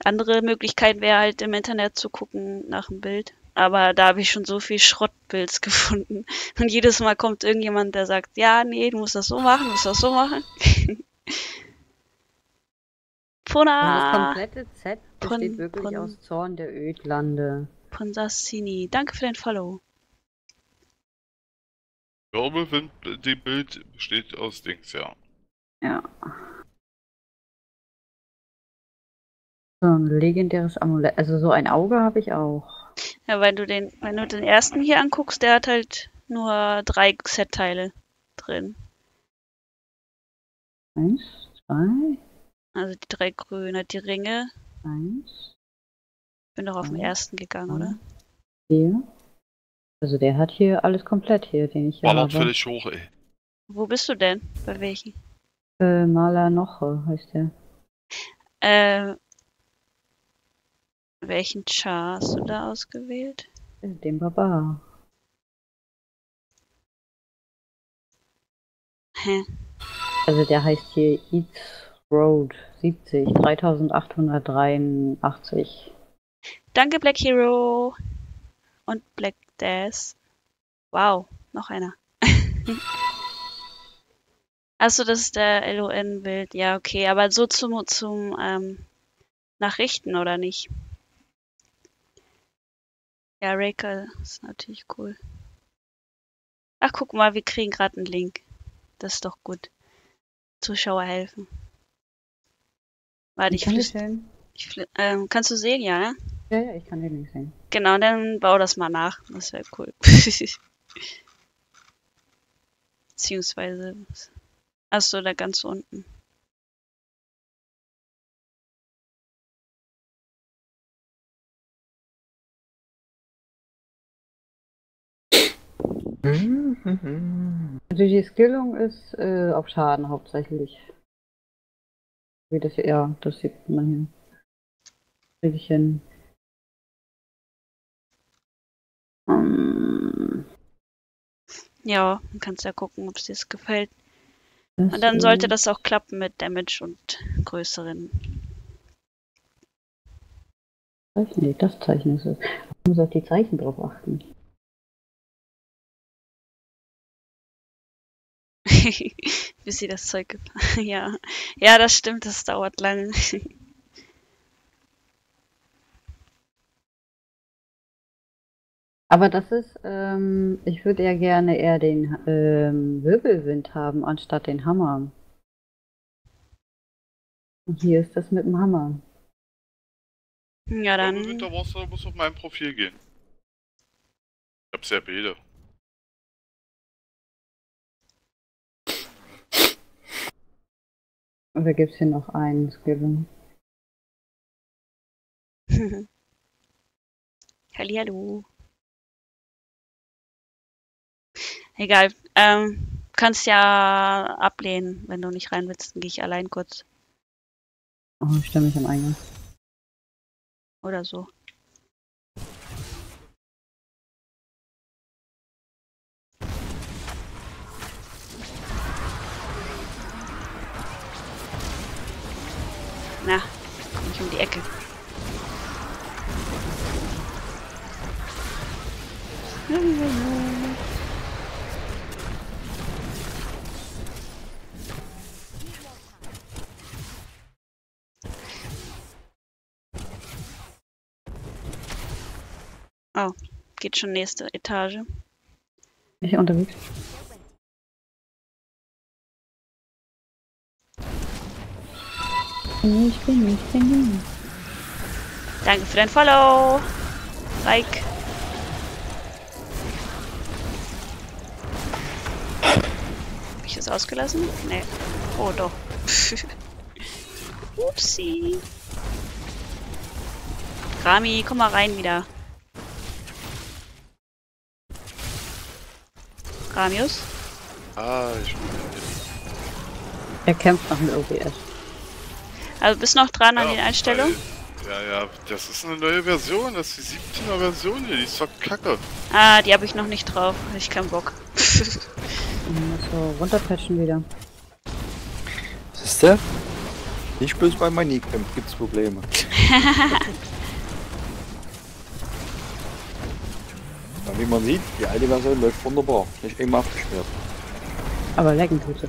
Andere Möglichkeit wäre halt im Internet zu gucken nach einem Bild. Aber da habe ich schon so viel Schrottbilds [laughs] gefunden. Und jedes Mal kommt irgendjemand, der sagt, ja, nee, du musst das so machen, du musst das so machen. [laughs] Das Pona komplette Set Pon- besteht wirklich Pon- aus Zorn der Ödlande. Ponsassini, danke für den Follow. Ich glaube, wenn die Bild besteht aus Dings, ja. Ja. So ein legendäres Amulett. Also so ein Auge habe ich auch. Ja, weil du den, wenn du den ersten hier anguckst, der hat halt nur drei Set-Teile drin. Eins, zwei, Also die drei grüne, die Ringe. eins, Bin doch auf den ersten gegangen, oder? vier. Also der hat hier alles komplett hier, den ich hier Ballert habe. völlig hoch, ey. Wo bist du denn? Bei welchen? Äh, Maler Noche heißt der. Äh, welchen Char hast du da ausgewählt? Äh, Den Barbar. Hä? Also der heißt hier Eats Road 70, 3883. Danke, Black Hero. Und Black Death. Wow, noch einer. [laughs] Achso, das ist der LON-Bild. Ja, okay, aber so zum, zum ähm, Nachrichten, oder nicht? Ja, Raker ist natürlich cool. Ach, guck mal, wir kriegen gerade einen Link. Das ist doch gut. Zuschauer helfen. Warte, ich kann flüst, sehen. ich flü ähm, Kannst du sehen, ja, ne? Ja, ja, ich kann den nicht sehen. Genau, dann bau das mal nach. Das wäre cool. [laughs] Beziehungsweise. Achso, da ganz unten. Also die Skillung ist äh, auf Schaden hauptsächlich. Wie das ja, das sieht man hier. Krieg ich hin. Ähm, Ja, dann kannst ja gucken, ob es dir gefällt. das Und dann sollte das auch klappen mit Damage und größeren. Zeichen, das Zeichen ist es. Ich muss auf die Zeichen drauf achten. [laughs] Bis sie das Zeug gibt. [laughs] ja. Ja, das stimmt, das dauert lange. [laughs] Aber das ist, ähm, ich würde ja gerne eher den ähm, Wirbelwind haben, anstatt den Hammer. Und hier ist das mit dem Hammer. ja, Dann dann. Winter muss, auf mein Profil gehen. Ich hab sehr beide. Oder gibt es hier noch einen Skill? [laughs] Hallihallo. Egal. Ähm, kannst ja ablehnen, wenn du nicht rein willst, dann gehe ich allein kurz. Oh, ich stelle mich am Eingang. Oder so. Na, komm um die Ecke. Oh, geht schon nächste Etage. Ich unterwegs? Ich, bin ich, bin ich. Danke für dein Follow. Like. Hab ich das ausgelassen? Nee. Oh, doch. [laughs] Upsi. Rami, komm mal rein wieder. Ramius? Ah, ich Er kämpft noch mit OBS. Also bist noch dran an Ja, den Einstellungen? weil- Ja, ja, das ist eine neue Version, das ist die 17er Version hier, die ist doch kacke. Ah, die habe ich noch nicht drauf. Hab ich keinen Bock. [laughs] So, runterpatchen wieder. Siehst du? Nicht bloß bei Minecraft gibt's Probleme. [laughs] ja, wie man sieht, die alte Version läuft wunderbar. Nicht immer abgesperrt. Aber lecken tut sie.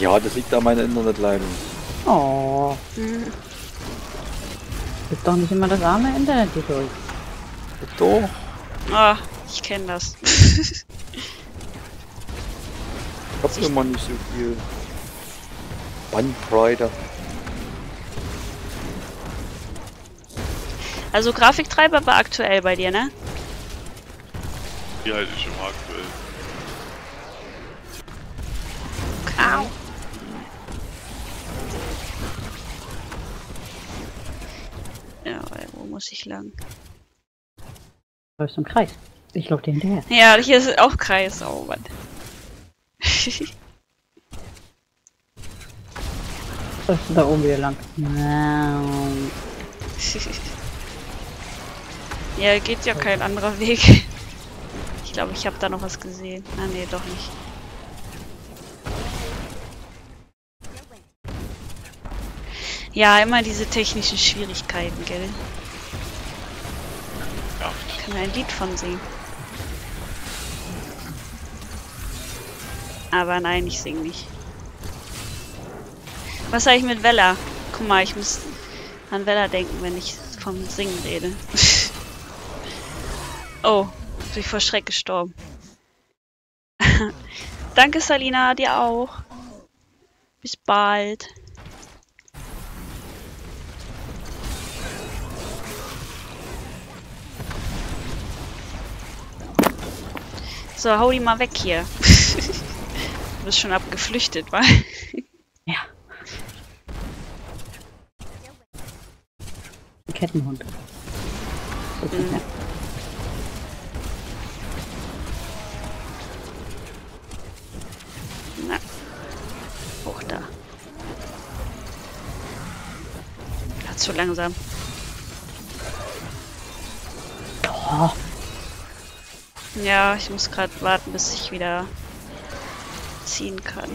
Ja, das liegt an meiner Internetleitung. Oh, Hm, ist doch nicht immer das arme Internet die Schuld. Doch. oh, ich kenne das. [laughs] Ich hab immer nicht so viel Bandbreite. Also Grafiktreiber war aktuell bei dir, ne? Die halte ich immer aktuell. Au. Ja, wo muss ich lang? Läufst im Kreis. Ich lauf dir hinterher. Ja, hier ist auch Kreis. Oh, Mann. [laughs] Läufst du da oben wieder lang. [laughs] Ja, geht ja kein anderer Weg. Ich glaube, ich habe da noch was gesehen. Ah, nee, doch nicht. Ja, immer diese technischen Schwierigkeiten, gell? Ja, Kann mir ein Lied von singen. Aber nein, ich sing nicht. Was sag ich mit Vella? Guck mal, ich muss an Vella denken, wenn ich vom Singen rede. [laughs] oh, bin ich vor Schreck gestorben. [laughs] Danke, Salina, dir auch. Bis bald. So, hau die mal weg hier. du bist schon abgeflüchtet, wa? Ja. Ein Kettenhund. Mehr. Na. Hoch da. Zu langsam. Oh, Ja, ich muss gerade warten, bis ich wieder ziehen kann.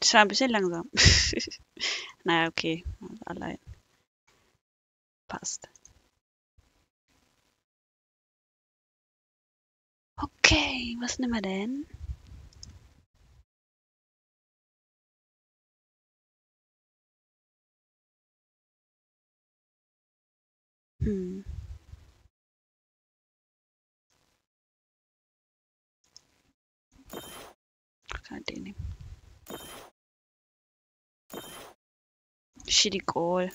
Das war ein bisschen langsam. [laughs] naja, okay. Allein. Passt. Okay, was nehmen wir denn? Hm. Kann den nehmen. Shitty Goal.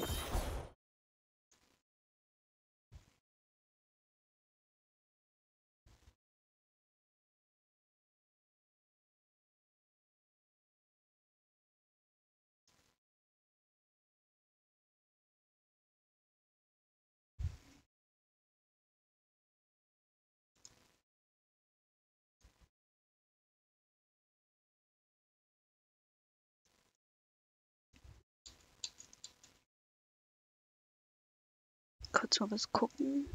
Kurz mal was gucken.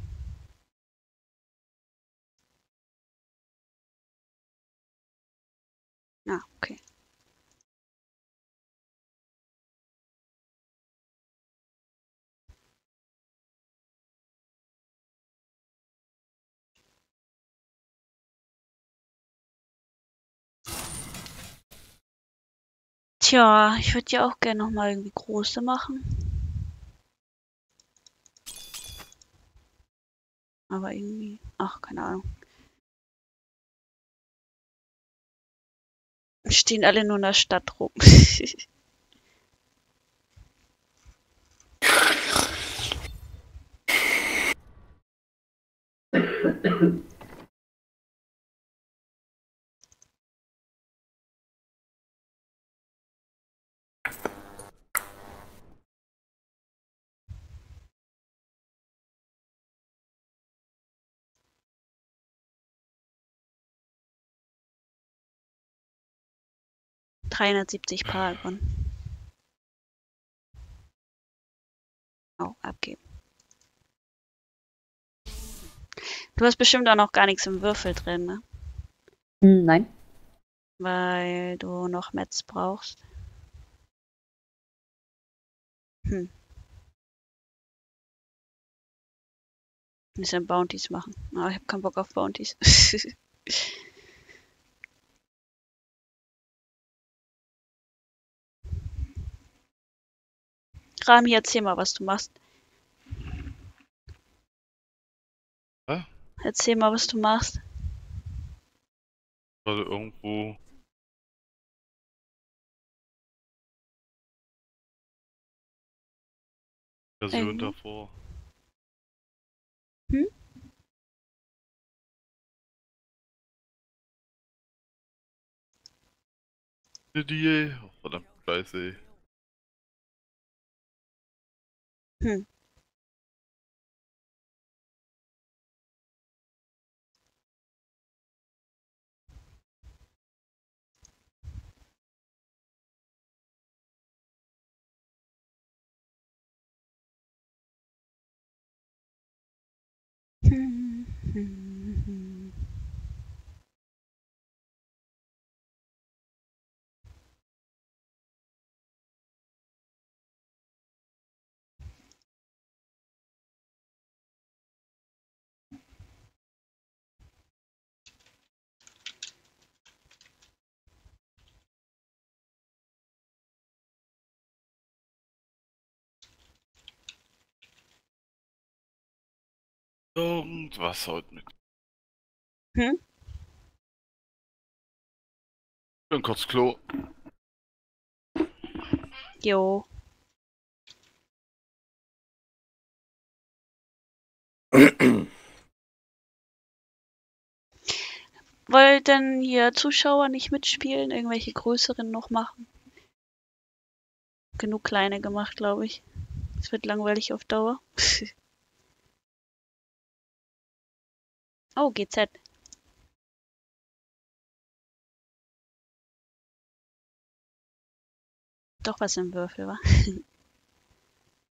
Ah, okay. Tja, ich würde ja auch gerne noch mal irgendwie große machen. Aber irgendwie. Ach, keine Ahnung. Stehen alle nur in der Stadt rum. [laughs] Dreihundertsiebzig Paragon. Oh, abgeben. Du hast bestimmt auch noch gar nichts im Würfel drin, ne? Hm, nein. Weil du noch Metz brauchst. Hm. Muss ja Bounties machen. Aber ich habe keinen Bock auf Bounties. [laughs] Rami, erzähl mal, was du machst. Hä? Erzähl mal, was du machst. Also irgendwo. Version Irgendwo? davor. Hm? Die, oh, verdammt, scheiße. Hm. Irgendwas haut mit. Hm? Dann kurz Klo. Jo. Wollten hier Zuschauer nicht mitspielen? Irgendwelche größeren noch machen? Genug kleine gemacht, glaube ich. Es wird langweilig auf Dauer. [laughs] oh, GZ. Doch was im Würfel, wa? [laughs]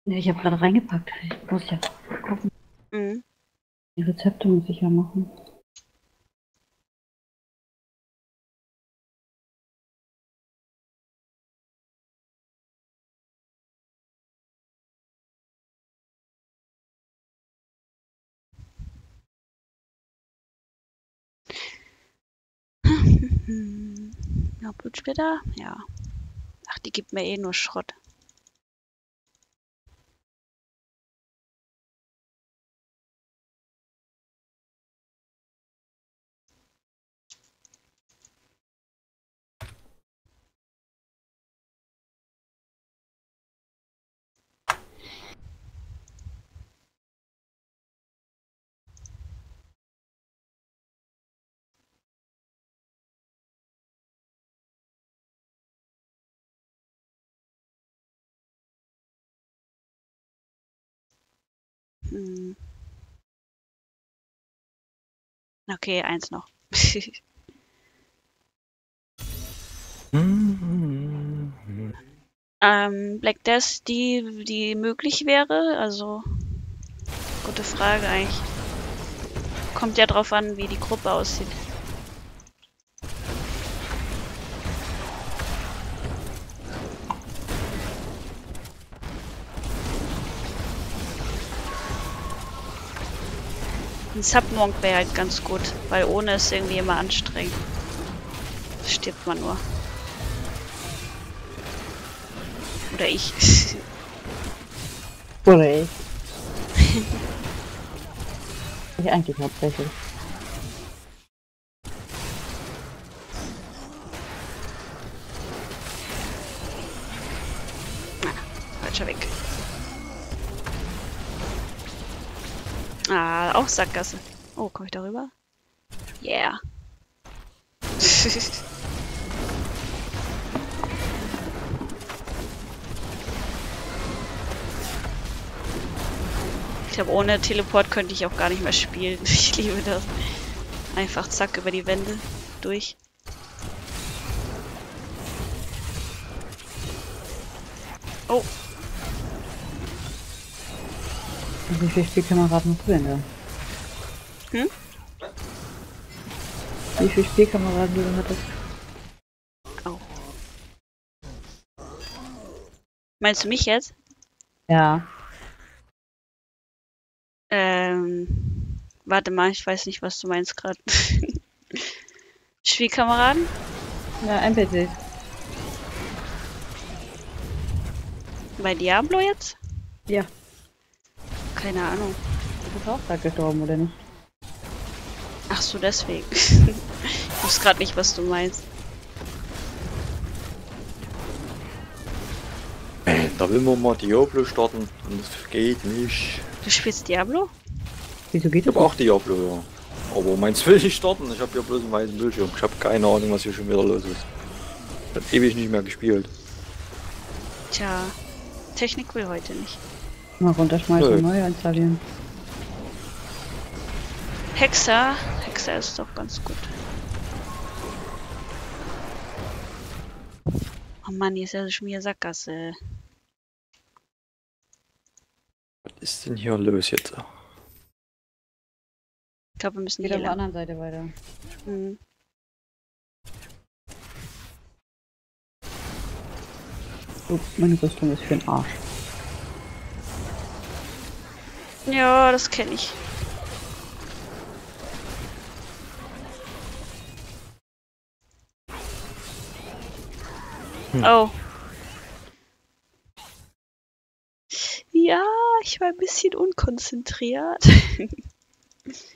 Ja, ich habe gerade reingepackt. Ich muss ja gucken. Mhm. Die Rezepte muss ich ja machen. Ja, Blutsplitter? Ja. Ach, die gibt mir eh nur Schrott. Hm. Okay, eins noch. [laughs] ähm, Black Death, die, die möglich wäre, also gute Frage eigentlich. Kommt ja drauf an, wie die Gruppe aussieht. Ein Submonk wäre halt ganz gut, weil ohne ist irgendwie immer anstrengend. Stirbt man nur. Oder ich. [laughs] Oder ich. [laughs] ich eigentlich hauptsächlich. Sackgasse. Oh, komme ich darüber? Yeah. [laughs] ich glaube, ohne Teleport könnte ich auch gar nicht mehr spielen. [laughs] Ich liebe das. Einfach zack über die Wände durch. Oh, wie viele Spielkameraden hast du denn da? Hm? Wie viele Spielkameraden du hattest? meinst du mich jetzt? Ja. Ähm, warte mal, ich weiß nicht, was du meinst gerade. [laughs] Spielkameraden? Ja, NPCs. Bei Diablo jetzt? Ja. Keine Ahnung. Du bist auch gerade gestorben, oder nicht? Ach so, deswegen. [laughs] ich wusste gerade nicht, was du meinst. Da will man mal Diablo starten und das geht nicht. Du spielst Diablo? Wieso geht Ich das? habe auch Diablo, ja. Aber meins [laughs] will nicht starten. Ich habe ja bloß einen weißen Bildschirm. Ich habe keine Ahnung, was hier schon wieder los ist. Ich habe ewig nicht mehr gespielt. Tja, Technik will heute nicht. Mal runterschmeißen Nö. neu installieren. Hexer? Hexer ist doch ganz gut. Oh Mann, hier ist ja schon wieder Sackgasse. Was ist denn hier los jetzt? Ich glaube, wir müssen hier auf der anderen Seite weiter. Mhm. Oh, meine Rüstung ist für den Arsch. Ja, das kenne ich. Oh. Ja, ich war ein bisschen unkonzentriert. [laughs]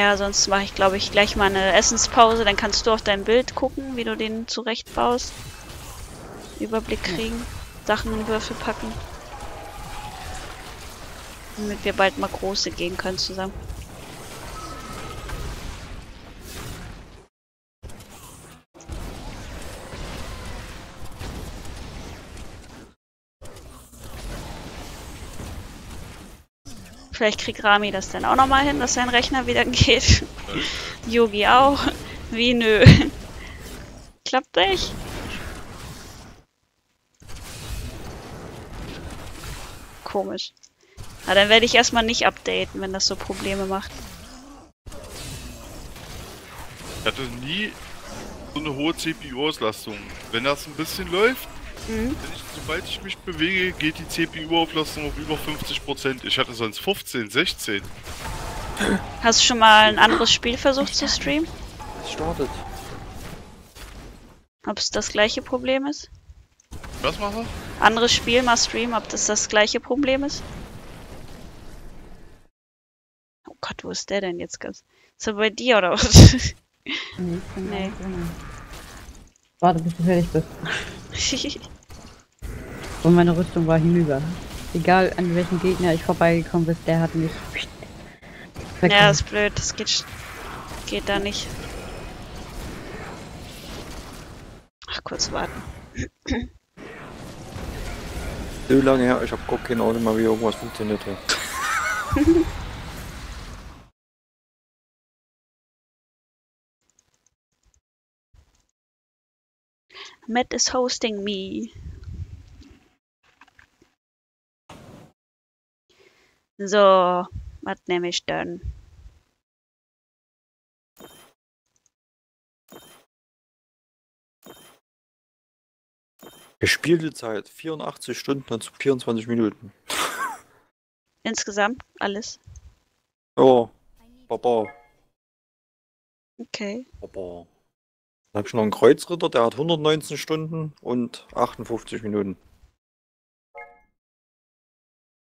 Naja, sonst mache ich, glaube ich, gleich mal eine Essenspause. Dann kannst du auf dein Bild gucken, wie du den zurechtbaust. Überblick kriegen. Sachen in Würfel packen. Damit wir bald mal große gehen können zusammen. Vielleicht kriegt Rami das dann auch nochmal hin, dass sein Rechner wieder [laughs] geht. Yogi auch. Wie nö. Klappt nicht. Komisch. Na, dann werde ich erstmal nicht updaten, wenn das so Probleme macht. Ich hatte nie so eine hohe CPU-Auslastung. Wenn das ein bisschen läuft, Mhm. ich, sobald ich mich bewege, geht die CPU-Auslastung auf über 50%. Ich hatte sonst 15, 16. Hast du schon mal ein anderes Spiel versucht zu streamen? Es startet. Ob es das gleiche Problem ist? Was mache? Anderes Spiel mal streamen, ob das das gleiche Problem ist? Oh Gott, wo ist der denn jetzt ganz? Ist er bei dir oder was? Nee, Nee. Warte, bis du fertig bist. [laughs] Und meine Rüstung war hinüber. Egal an welchem Gegner ich vorbeigekommen bin, der hat mich. ja, ist blöd, das geht, geht da nicht. Ach, kurz warten. So lange her, ich habe gar keine Ahnung mehr, wie irgendwas funktioniert hat. [laughs] Matt is hosting me. So, was nehme ich denn? Gespielte Zeit 84 Stunden und 24 Minuten. Insgesamt alles. Ja, Baba, Okay. Baba. Dann habe ich noch einen Kreuzritter, der hat 119 Stunden und 58 Minuten.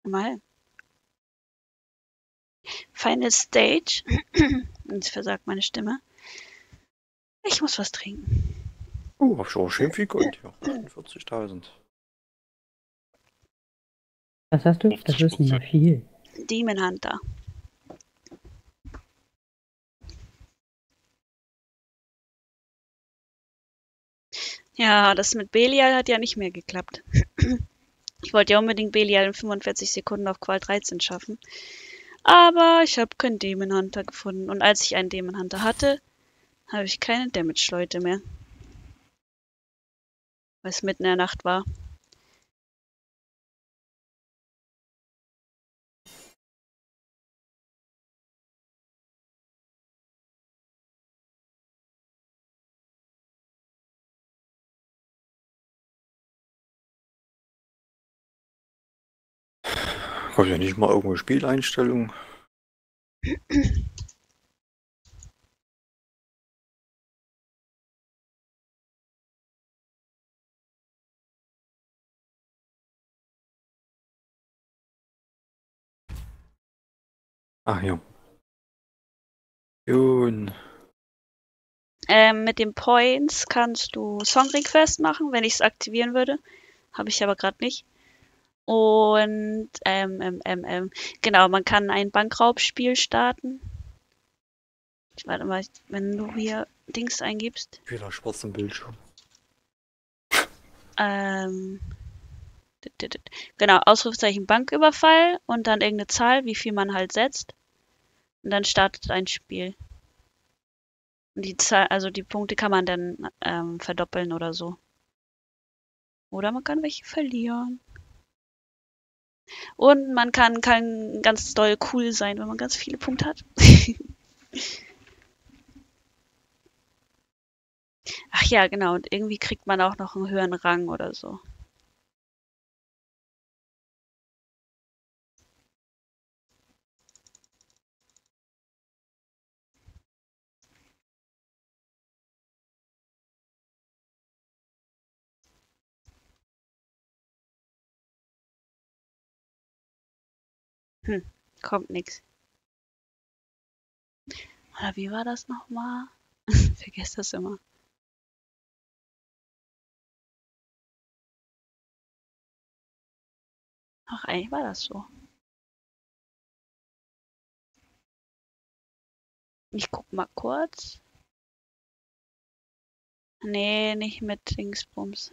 Mal. Final Stage. [clears throat] Jetzt versagt meine Stimme. Ich muss was trinken. Oh, hab auch schön viel Gold hier. 48.000. Was hast du? Das ist nicht mehr viel. Demon Hunter. Ja, das mit Belial hat ja nicht mehr geklappt. [clears throat] Ich wollte ja unbedingt Belial in 45 Sekunden auf Qual 13 schaffen. Aber ich habe keinen Demon Hunter gefunden. Und als ich einen Demon Hunter hatte, habe ich keine Damage-Leute mehr. Weil es mitten in der Nacht war. Habe ich ja nicht mal irgendwo Spieleinstellungen. Ah, hier. Jun. Ähm, mit den Points kannst du Song Request machen, wenn ich es aktivieren würde. Habe ich aber gerade nicht. Und ähm, ähm, ähm, ähm, genau, man kann ein Bankraubspiel starten. Warte mal, wenn du hier Dings eingibst. Wieder schwarz im Bildschirm. Ähm, genau, Ausrufezeichen Banküberfall und dann irgendeine Zahl, wie viel man halt setzt. Und dann startet ein Spiel. Und die Zahl, also die Punkte kann man dann ähm, verdoppeln oder so. Oder man kann welche verlieren. Und man kann, kann ganz doll cool sein, wenn man ganz viele Punkte hat. [laughs] Ach ja, genau. Und irgendwie kriegt man auch noch einen höheren Rang oder so. Hm, kommt nix. Oder wie war das nochmal? [laughs] Vergesst das immer. Ach, eigentlich war das so. Ich guck mal kurz. Nee, nicht mit Dingsbums.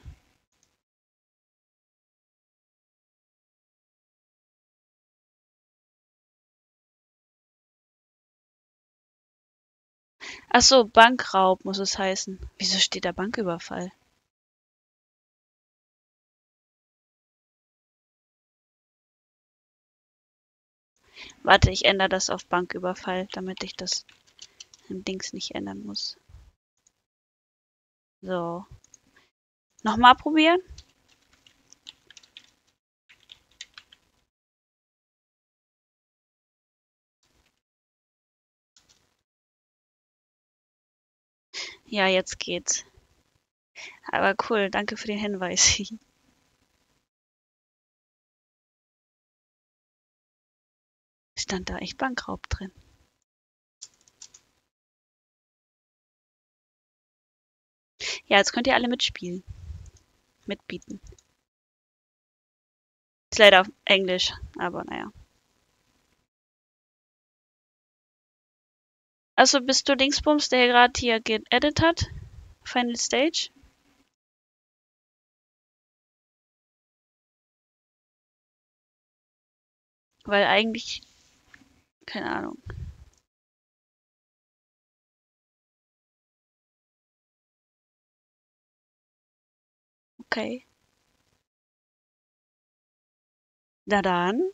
Ach so, Bankraub muss es heißen. Wieso steht da Banküberfall? Warte, ich ändere das auf Banküberfall, damit ich das im Dings nicht ändern muss. So. Nochmal probieren. Ja, jetzt geht's. Aber cool, danke für den Hinweis. [laughs] Stand da echt Bankraub drin. Ja, jetzt könnt ihr alle mitspielen. Mitbieten. Ist leider auf Englisch, aber naja. Also bist du Dingsbums, der gerade hier geedit hat? Final Stage? Weil eigentlich. Keine Ahnung. Okay. Na dann.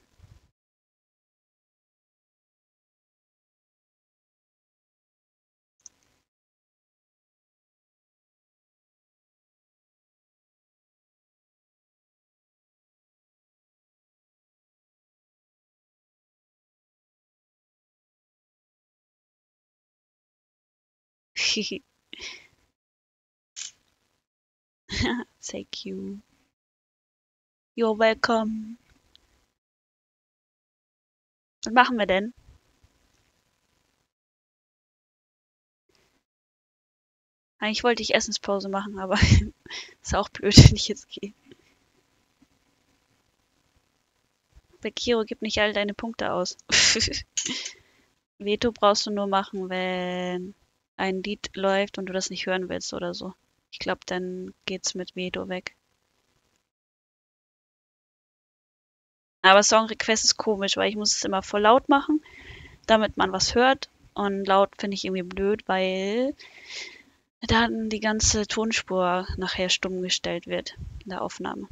[laughs] Thank you. You're welcome. Was machen wir denn? Eigentlich wollte ich Essenspause machen, aber [laughs] ist auch blöd, [laughs] wenn ich jetzt gehe. Bekiro, gib nicht all deine Punkte aus. Veto brauchst du nur machen, wenn ein Lied läuft und du das nicht hören willst oder so. Ich glaube, dann geht's mit Veto weg. Aber Song Request ist komisch, weil ich muss es immer voll laut machen, damit man was hört. Und laut finde ich irgendwie blöd, weil dann die ganze Tonspur nachher stumm gestellt wird in der Aufnahme.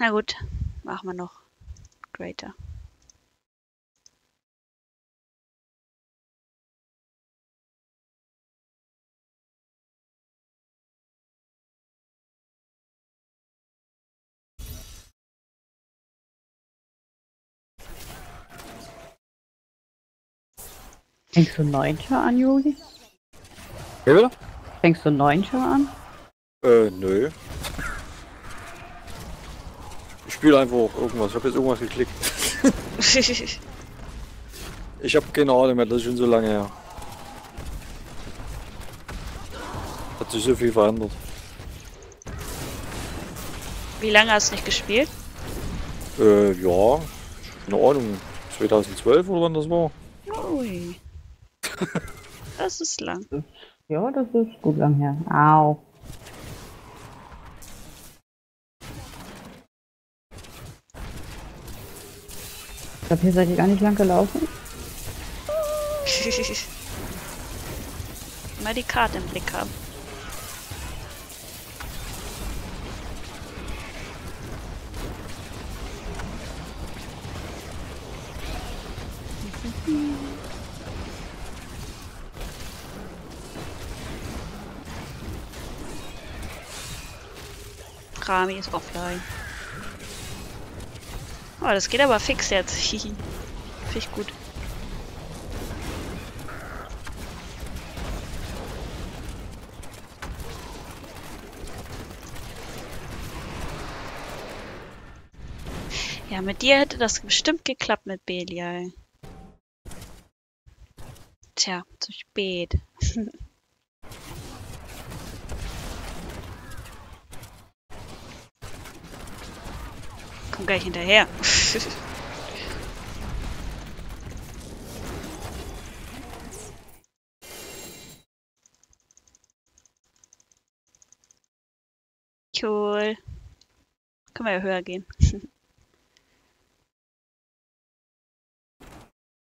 Na gut, machen wir noch. Greater. Fängst du Neunter an, Juli? Wie bitte? Fängst du Neunter an? Äh, nö. Ich spiele einfach irgendwas. Ich habe jetzt irgendwas geklickt. [laughs] Ich habe keine Ahnung mehr, das ist schon so lange her. Hat sich so viel verändert. Wie lange hast du nicht gespielt? Äh, ja. Keine Ahnung. 2012 oder wann das war? Ui. Das ist lang. Ja, das ist gut lang her. Au. Glaube, hier seid ihr gar nicht lang gelaufen. [laughs] Mal die Karte im Blick haben. Rami ist offline. Oh, das geht aber fix jetzt. [laughs] Hihi. Finde ich gut. Ja, mit dir hätte das bestimmt geklappt mit Belial. Tja, zu spät. [laughs] Komm gleich hinterher. [laughs] cool. Können wir ja höher gehen. [laughs]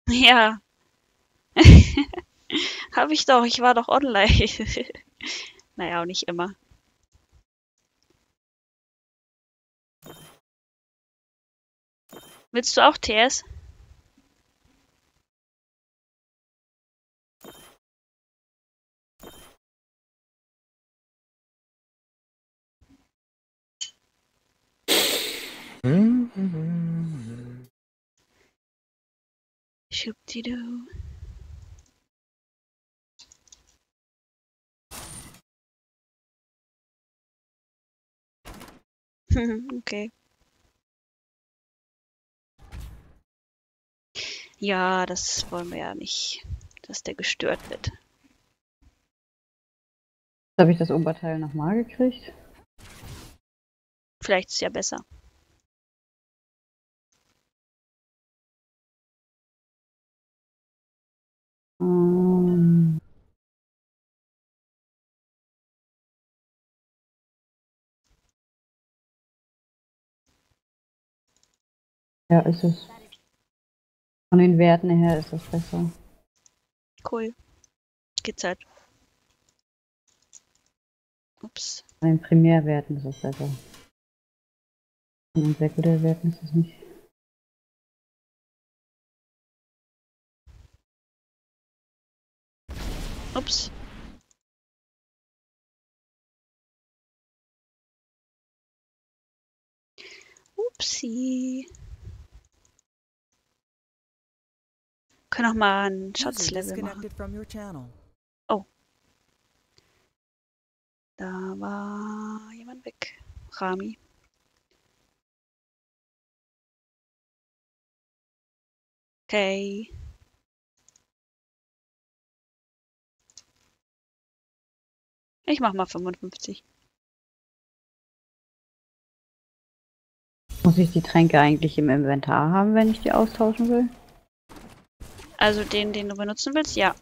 ja. [laughs] Hab ich doch, ich war doch online. naja, auch nicht immer. Willst du auch TS? Schubdidu. [laughs] okay. Ja, das wollen wir ja nicht, dass der gestört wird. Habe ich das Oberteil nochmal gekriegt? Vielleicht ist es ja besser. Ähm, ja, ist es. Von den Werten her ist es besser. Cool. Geht's halt. Ups. Von den Primärwerten ist es besser. Von den Sekundärwerten ist es nicht. Ups. Upsi. Können auch mal ein Schatzlevel machen. channel. Da war jemand weg. Rami. Okay. Ich mach mal 55. Muss ich die Tränke eigentlich im Inventar haben, wenn ich die austauschen will? Also den, den du benutzen willst? Ja.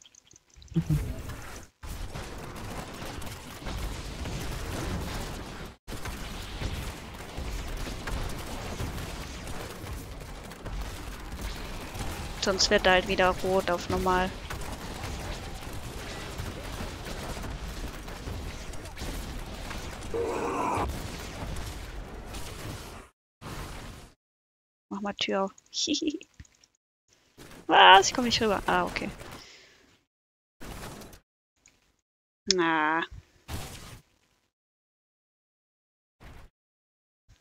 Sonst wird er halt wieder rot auf normal. Mach mal Tür auf. [laughs] Was? Ich komme nicht rüber. Ah, okay. Na.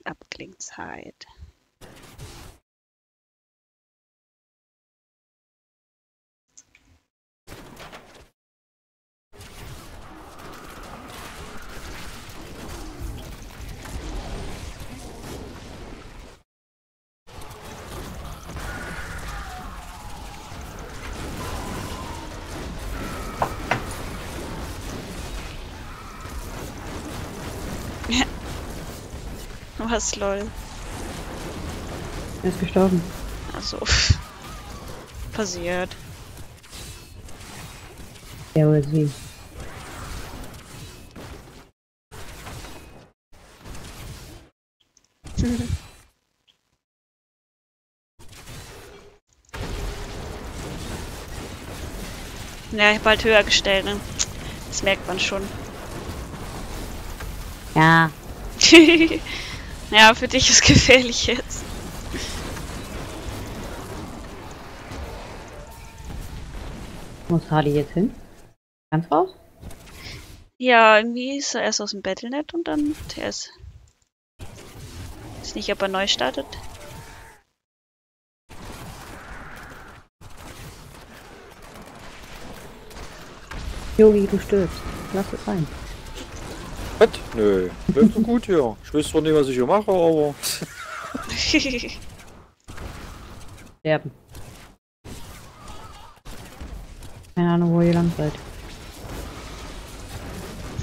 Abklingzeit. Was lol. Er ist gestorben. Also. Passiert. Ja, oder sie. Ja, ich hab halt höher gestellt, ne? Das merkt man schon. Ja. [laughs] ja, für dich ist [laughs] gefährlich jetzt. Muss Hardy jetzt hin? Ganz raus? Ja, irgendwie ist er erst aus dem Battlenet und dann TS. Ist nicht, ob er neu startet. Yogi, du stirbst. Lass es sein. Was? Nö. Läuft so gut hier. Ich weiß zwar nicht, was ich hier mache, aber. [laughs] Sterben. Keine Ahnung, wo ihr lang seid.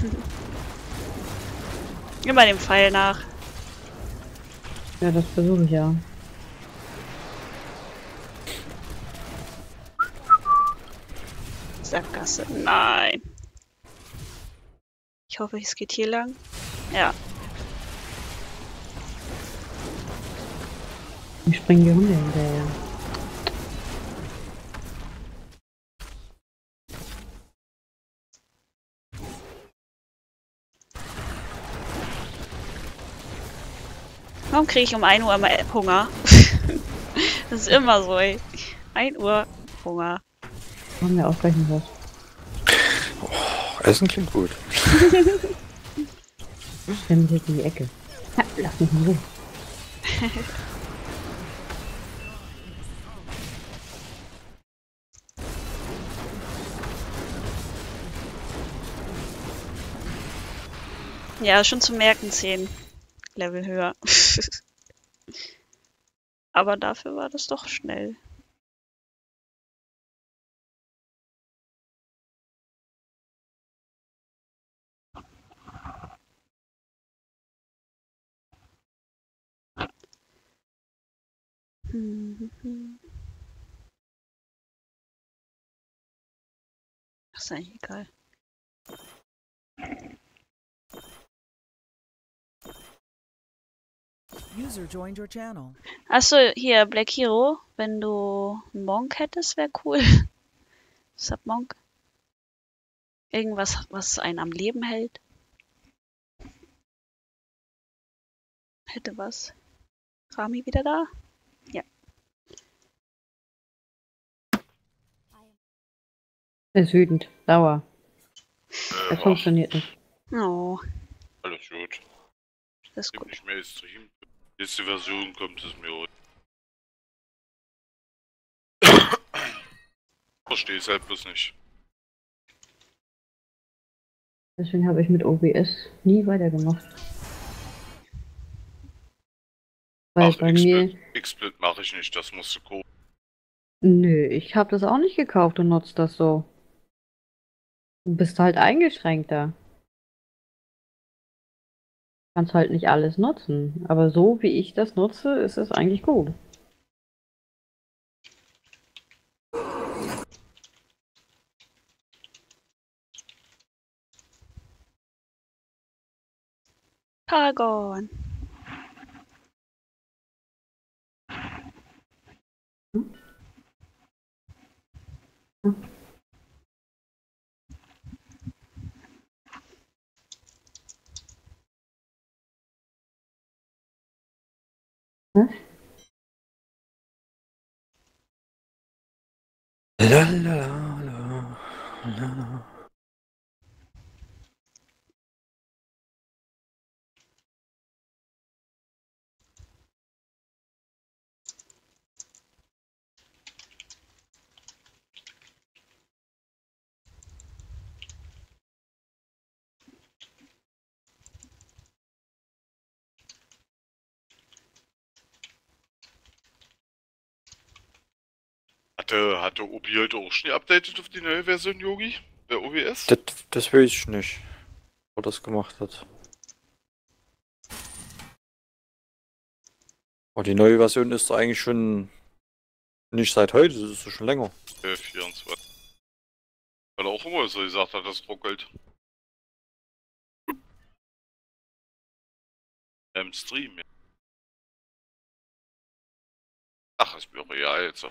[laughs] Immer dem Pfeil nach. Ja, das versuche ich ja. Sackgasse. Nein. Ich hoffe, es geht hier lang. Ja. Ich springen die Hunde hinterher. Warum kriege ich um 1 Uhr immer Hunger? [laughs] das ist immer so, ey. 1 Uhr Hunger. Machen wir auch gleich noch was. Essen klingt gut. Stell mich jetzt in die Ecke. Ha, lass mich in Ruhe. Ja, schon zu merken 10 Level höher. [laughs] Aber dafür war das doch schnell. Ach, ist eigentlich egal. User joined your channel. Achso, hier, Black Hero. Wenn du einen Monk hättest, wäre cool. [laughs] Sub Monk. Irgendwas, was einen am Leben hält. Hätte was. Rami wieder da? Er ist wütend. Sauer. Äh, Das funktioniert nicht. Oh, alles gut. das ist Gibt gut. nicht mehr Stream. Nächste Version kommt es mir. [coughs] Verstehe es halt bloß nicht. Deswegen habe ich mit OBS nie weitergemacht. Weil Ach, bei mir. XSplit, XSplit mache ich nicht, das musst du gucken. Nö, ich habe das auch nicht gekauft und nutze das so. Du bist halt eingeschränkter. Kannst halt nicht alles nutzen. Aber so wie ich das nutze, ist es eigentlich gut. Paragon. لا لا لا. Hatte, hatte Obi heute auch schon geupdatet auf die neue Version, Yogi? Der OBS? Das, das weiß ich nicht, wer das gemacht hat. Aber die neue Version ist doch eigentlich schon nicht seit heute, das ist schon länger. Äh, 24. Weil er auch immer so gesagt hat, das ruckelt. Im Stream, ja. Ach, ist mir real jetzt.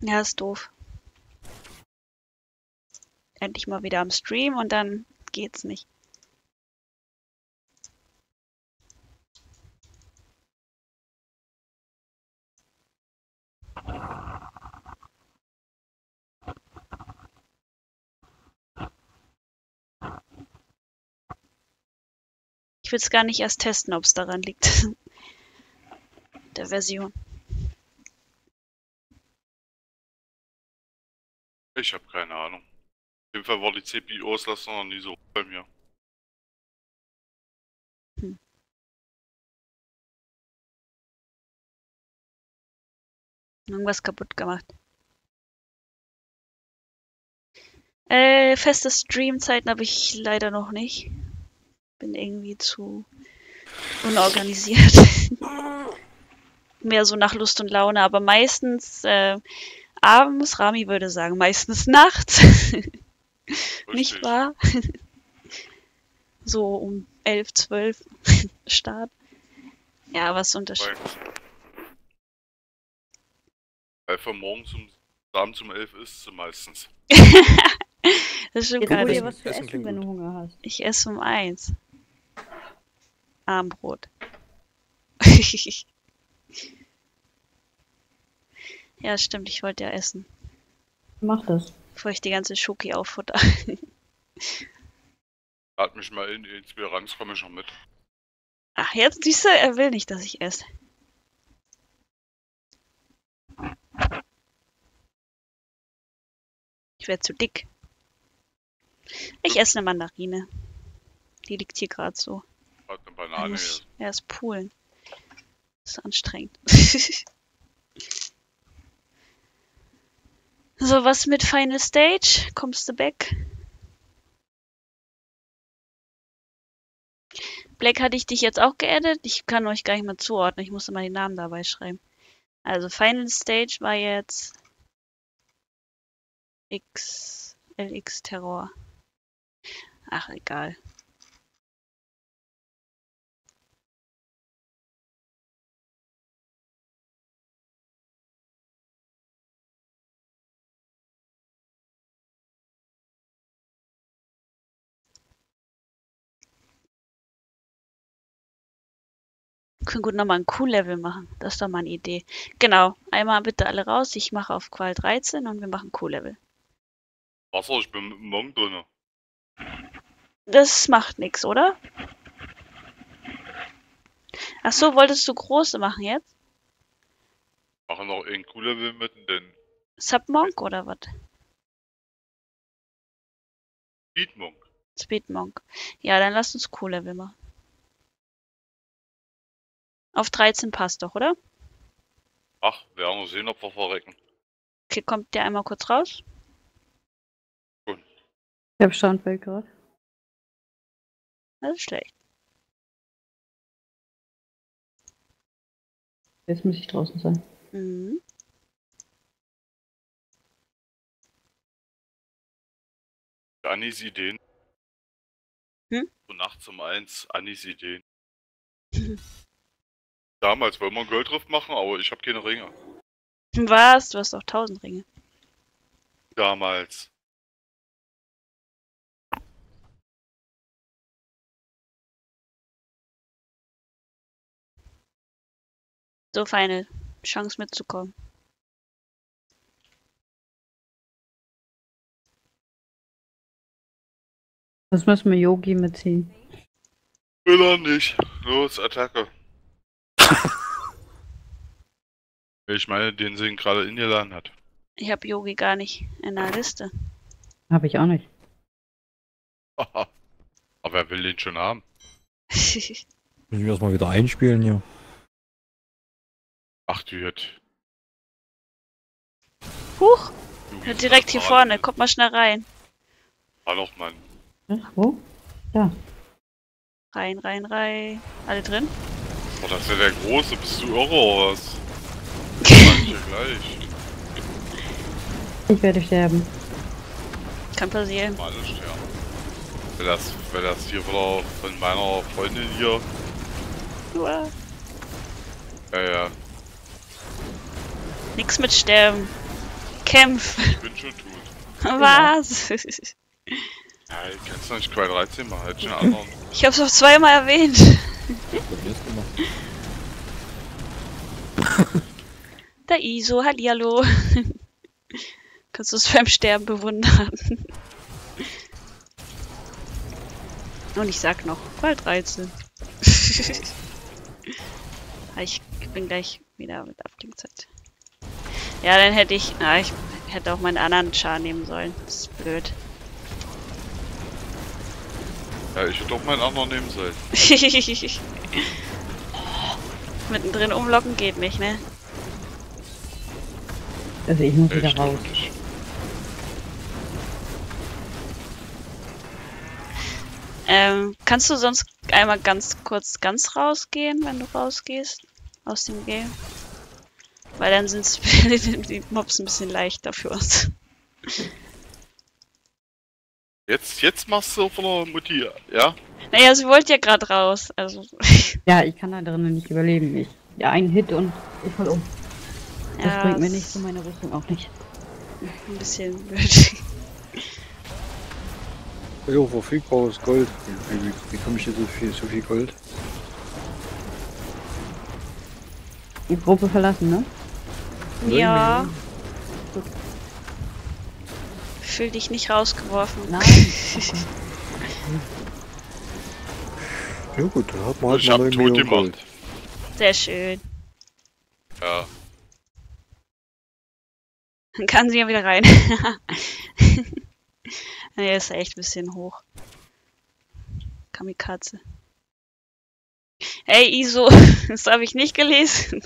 Ja, ist doof. Endlich mal wieder am Stream und dann geht's nicht. Ich will es gar nicht erst testen, ob es daran liegt. [laughs] Der Version. Ich habe keine Ahnung. Auf jeden Fall war die CPU-Auslastung noch nie so bei mir. Irgendwas kaputt gemacht. Äh, feste Streamzeiten habe ich leider noch nicht. Bin irgendwie zu unorganisiert. [laughs] Mehr so nach Lust und Laune, aber meistens äh, abends, Rami würde sagen, meistens nachts. [laughs] Nicht wahr? [laughs] so um 11, 12 [laughs] Start. Ja, was Unterschied. Weil- von morgens um abends um 11 ist sie meistens. Das stimmt gar nicht. was zu Essen essen, wenn du. Hunger hast. Ich esse um eins. Armbrot. Ja, stimmt, ich wollte ja essen, Mach das. bevor ich die ganze Schoki auffutter. [laughs] Lad mich mal in die Inspiranz, komme ich noch mit. Ach, jetzt siehst du, er will nicht, dass ich esse. Ich werde zu dick. Ich esse eine Mandarine. Die liegt hier gerade so. Hat eine Er Banane hier. erst poolen. Das ist anstrengend. [laughs] so, was mit Final Stage? Kommst du back? Black hatte ich dich jetzt auch geaddet? Ich kann euch gar nicht mal zuordnen. Ich musste mal den Namen dabei schreiben. Also Final Stage war jetzt X LX Terror. Ach, egal. Können gut nochmal ein Q-Level machen. Das ist doch mal eine Idee. Genau. Einmal bitte alle raus. Ich mache auf Qual 13 und wir machen Q-Level. Wasser, ich bin mit dem Monk drinne. Das macht nix, oder? Ach so, wolltest du große machen jetzt? Machen noch ein Q-Level mit den Submonk oder was? Speedmonk. Speedmonk. Ja, dann lass uns Q-Level machen. Auf 13 passt doch, oder? Ach, wir werden sehen, ob wir verrecken. Okay, kommt der einmal kurz raus? Ich habe Soundbild gerade. Das ist schlecht. Jetzt muss ich draußen sein. Mhm. Annis Ideen. Hm? So nachts um eins, Annis Ideen. [laughs] Damals wollten wir einen Goldriff machen, aber ich habe keine Ringe. Was? Du hast doch 1000 Ringe. Damals. So feine Chance mitzukommen. Das müssen wir Yogi mitziehen. Will er nicht. Los, Attacke. [laughs] ich meine, den sie gerade ingeladen hat. Ich habe Yogi gar nicht in der Liste. Habe ich auch nicht. [laughs] Aber wer will den schon haben? [laughs] Müssen wir erstmal wieder einspielen hier. Ach, die hat. Huch, du, ja, direkt hier vorne. Kommt mal schnell rein. War noch mal. Ach, wo? Rein, rein, rein. Alle drin? Oh, das ist ja der Große. Bist du irre oder was? Manche gleich. Ich werde sterben. Kann passieren. Mal alle sterben. Wenn das, wenn das hier wieder von meiner Freundin hier. Uah. Ja, ja. Nix mit Sterben. Kämpf. Ich bin schon tot. [laughs] Was? Ja, ich kann's noch nicht Qual 13 machen. Halt schon anderen. Ich hab's doch zweimal erwähnt. Probier's mal. Der ISO, hallihallo. [laughs] Kannst du es beim Sterben bewundern. [laughs] Und ich sag noch, Qual 13. [laughs] Ah, ich bin gleich wieder mit Abklingzeit. Ja, dann hätte ich, ah, ich hätte auch meinen anderen Char nehmen sollen. Das ist blöd. Ja, ich hätte auch meinen anderen nehmen sollen. Mittendrin umlocken geht nicht, ne? Also ich muss wieder raus. nicht. Ähm, kannst du sonst einmal ganz kurz ganz rausgehen, wenn du rausgehst aus dem Game? Weil dann sind [laughs] die Mobs ein bisschen leichter für uns. Jetzt, jetzt machst du von der Mutti, ja? Naja, sie wollte ja gerade raus. Also, Ja, ich kann da drinnen nicht überleben. Ich, ja, ein Hit und ich fall um. Das ja, bringt mir nichts zu meiner Rüstung auch nicht. Ein bisschen blöd. Jo, verfügbares Gold. Wie, komme ich hier so viel, so viel Gold? Die Gruppe verlassen, ne? ja. Fühl dich nicht rausgeworfen. Nein. [laughs] Ja gut, dann hat man halt Ich mal hab tot gemacht. Sehr schön. Ja. Dann kann sie ja wieder rein. [laughs] nee, ist echt ein bisschen hoch. Kamikaze. Ey, ISO, [laughs] das habe ich nicht gelesen.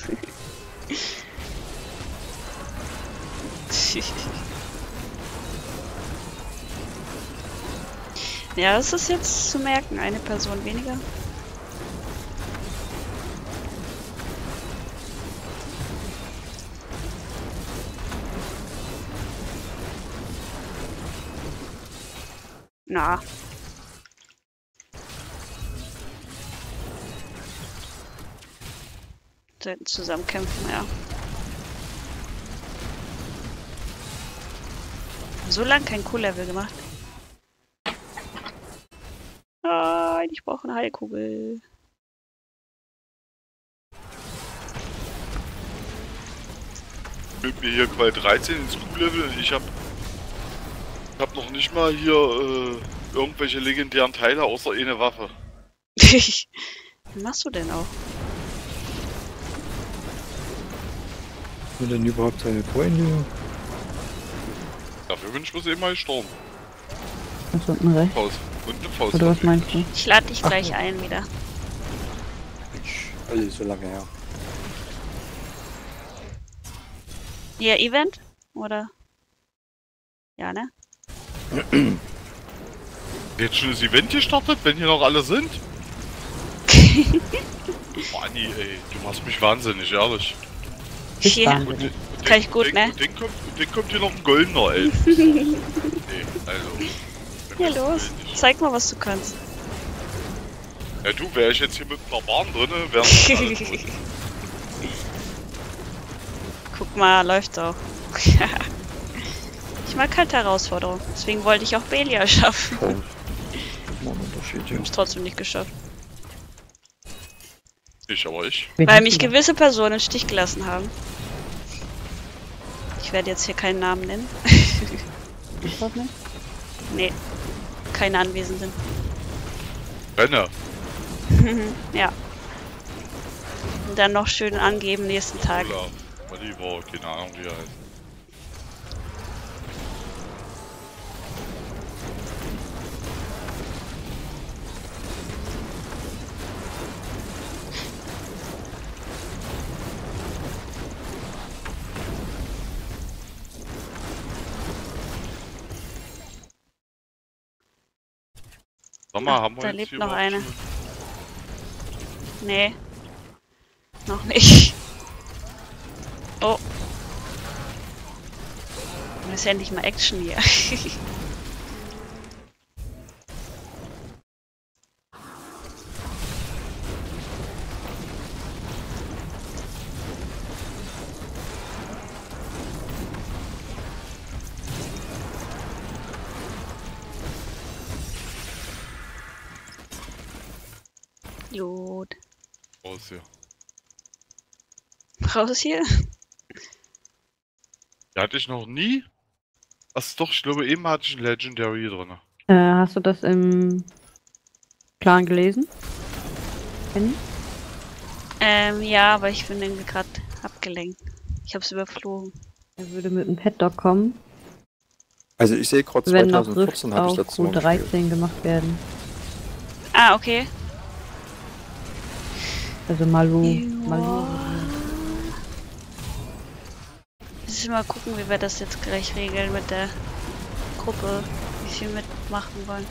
[laughs] ja, das ist jetzt zu merken. Eine Person weniger. Na. Sollten zusammen kämpfen, ja. So lang kein Q-Level gemacht. Nein, ich brauche eine Heilkugel. Sind wir hier bei 13 ins Q-Level und ich habe hab, hab noch nicht mal hier äh, irgendwelche legendären Teile außer eine Waffe. [laughs] Was machst du denn auch? Sind denn überhaupt seine Freunde? Dafür bin ich bloß eben mal gestorben. Ganz unten rechts. Faust. Und eine Faust. Oder was meinst du? Ich lade dich gleich ein wieder. Mensch, alles so lange her. Hier, Event? Oder? Ja, ne? Jetzt schon das Event gestartet, wenn hier noch alle sind? [laughs] Manni, ey, du machst mich wahnsinnig, ehrlich. Ich Hier. Und, den- Kann ich gut, den, ne? Und den kommt, und den kommt hier noch ein goldener Elf. [laughs] nee, also. Ja, los. Zeig mal, was du kannst. Ja, du, wär ich jetzt hier mit einer Bahn alle tot. Guck mal, läuft auch. [laughs] ich mag halt Herausforderungen. Deswegen wollte ich auch Belia schaffen. Ein Unterschied hier. Hab's trotzdem nicht geschafft. Ich, aber ich. Weil mich gewisse Personen im Stich gelassen haben. Ich werde jetzt hier keinen Namen nennen. [laughs] Nee. Keine Anwesenden. Renne. [laughs] ja. Und dann noch schön angeben nächsten Tag. Olaf. Oliver, keine Ahnung, wie er heißt. Mal, haben wir Da lebt noch eine. Nee. Noch nicht. Oh. Das ist endlich mal Action hier. [laughs] Gut. Raus hier. Raus hier. Die hatte ich noch nie. Ach doch, ich glaube eben hatte ich ein Legendary drin. Äh, hast du das im Plan gelesen? Kenny? Ähm, ja, aber ich bin irgendwie gerade abgelenkt. Ich hab's überflogen. Er würde mit dem Pet-Dog kommen, Also ich sehe gerade wenn noch Rift 2014 habe ich gespielt. Q13 gemacht werden. Ah, okay. Also Malu. Ja. Malu. Müssen wir mal gucken, wie wir das jetzt gleich regeln mit der Gruppe, wie viel mitmachen wollen.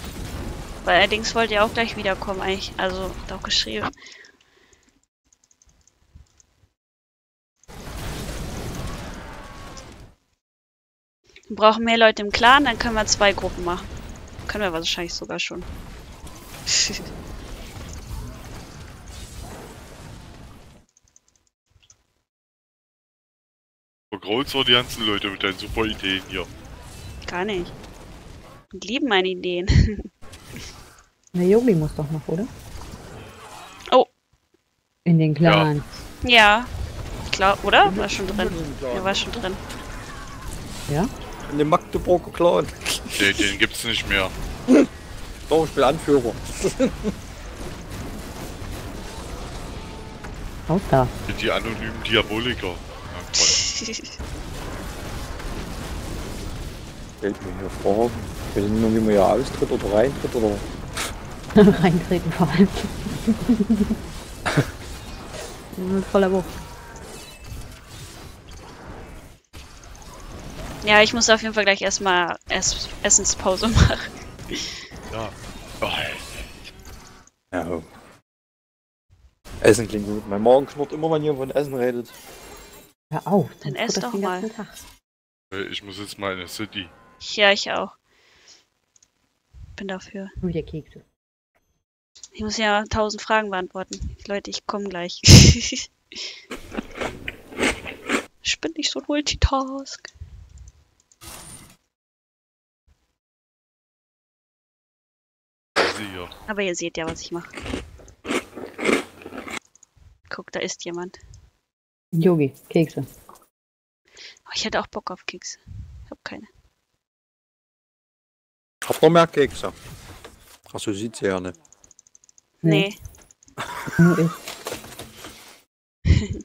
Weil allerdings wollt ihr auch gleich wiederkommen eigentlich. Also, hat auch geschrieben. Wir brauchen mehr Leute im Clan, dann können wir zwei Gruppen machen. Können wir wahrscheinlich sogar schon. [laughs] Vergrault so die ganzen Leute mit deinen super Ideen hier. Gar nicht. Die lieben meine Ideen. [laughs] Der Yogi muss doch noch, oder? Oh. In den Clan. ja. Ich glaube, oder? War schon drin. Der war schon drin. Ja? In dem Magdeburger Clan. Den, den gibt's nicht mehr. [laughs] Doch, ich bin Anführer. Haut da. Die anonymen Diaboliker. Stellt mir hier. Ich weiß nicht nur, wie man hier austritt oder reintritt oder. [laughs] Reintreten vor allem. Mit [laughs] voller Wucht. ja, ich muss auf jeden Fall gleich erstmal Ess Essenspause [laughs] machen. Ja. Oh, Ja. Essen klingt gut. Mein Magen knurrt immer, wenn jemand von Essen redet. Hör auf. Dann ess doch mal. ey, ich muss jetzt mal in der City. Ja, ich auch. Bin dafür. Nur der Kekse. Ich muss ja tausend Fragen beantworten. Leute, ich komme gleich. [laughs] ich bin nicht so ein Multitask. Aber ihr seht ja, was ich mache. Guck, da ist jemand. Yogi, Kekse. Aber ich hätte auch Bock auf Kekse. Ich habe keine. Ihr mehr Kekse? Achso, sieht sie ja nicht. Nee. [laughs] Nur ich. [laughs]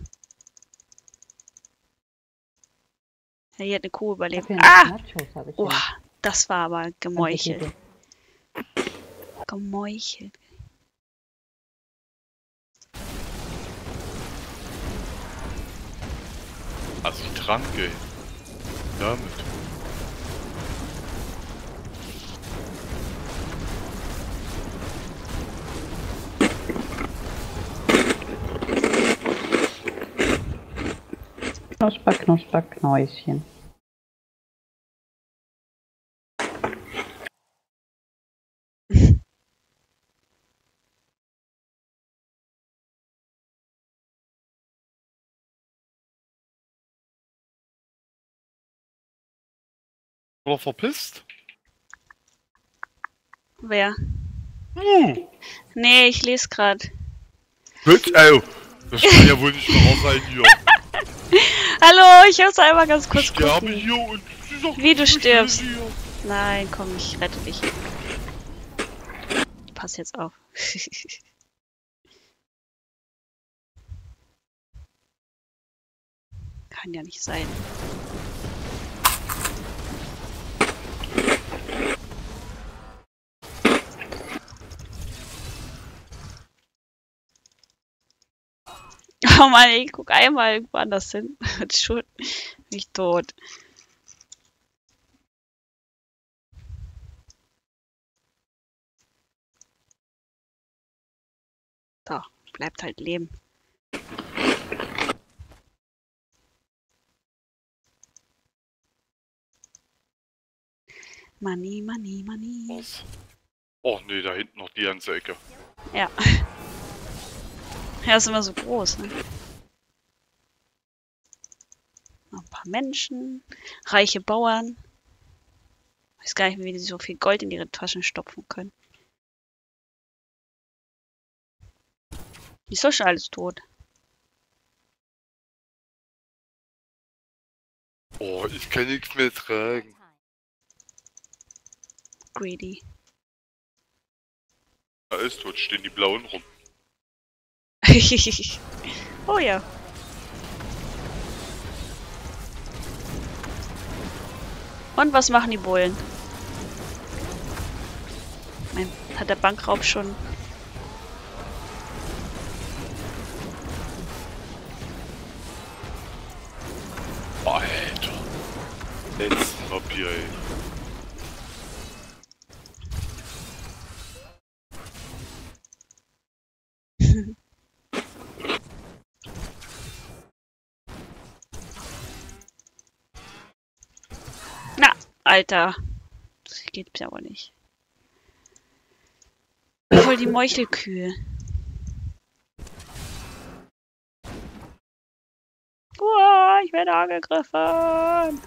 Ja, hier hat eine Kuh überlebt. Ah! Nachos, Oh, das war aber gemeuchelt. Gemeuchelt. Also die Tranke. Damit. Knusper, knusper, Knäuschen. Oder verpisst? Wer? Uh, Nee, ich lese gerade. mit, ey. Das kann ja wohl nicht wahr sein hier. [laughs] Hallo, ich muss einmal ganz Ich kurz sterbe gucken. hier und sie sagt, Wie du ich stirbst. hier. Nein, komm, ich rette dich. Pass jetzt auf. [laughs] Kann ja nicht sein. Oh Mann, ich guck einmal irgendwo anders hin. [laughs] Schon bin ich tot. So, bleibt halt leben. Money, money, money. Oh nee, da hinten noch die ganze Ecke. Ja. Er ist immer so groß, ne? Noch ein paar Menschen, reiche Bauern. Weiß gar nicht, wie die so viel Gold in ihre Taschen stopfen können. Die ist doch schon alles tot. Oh, ich kann nichts mehr tragen. Greedy. Alles tot, stehen die blauen rum. [laughs] oh ja. Und was machen die Bullen? Mein, hat der Bankraub schon. Alter. Letzten Papier, ey. Na, Alter. Das geht ja aber nicht. Voll die Meuchelkühe. Uah, ich werde angegriffen.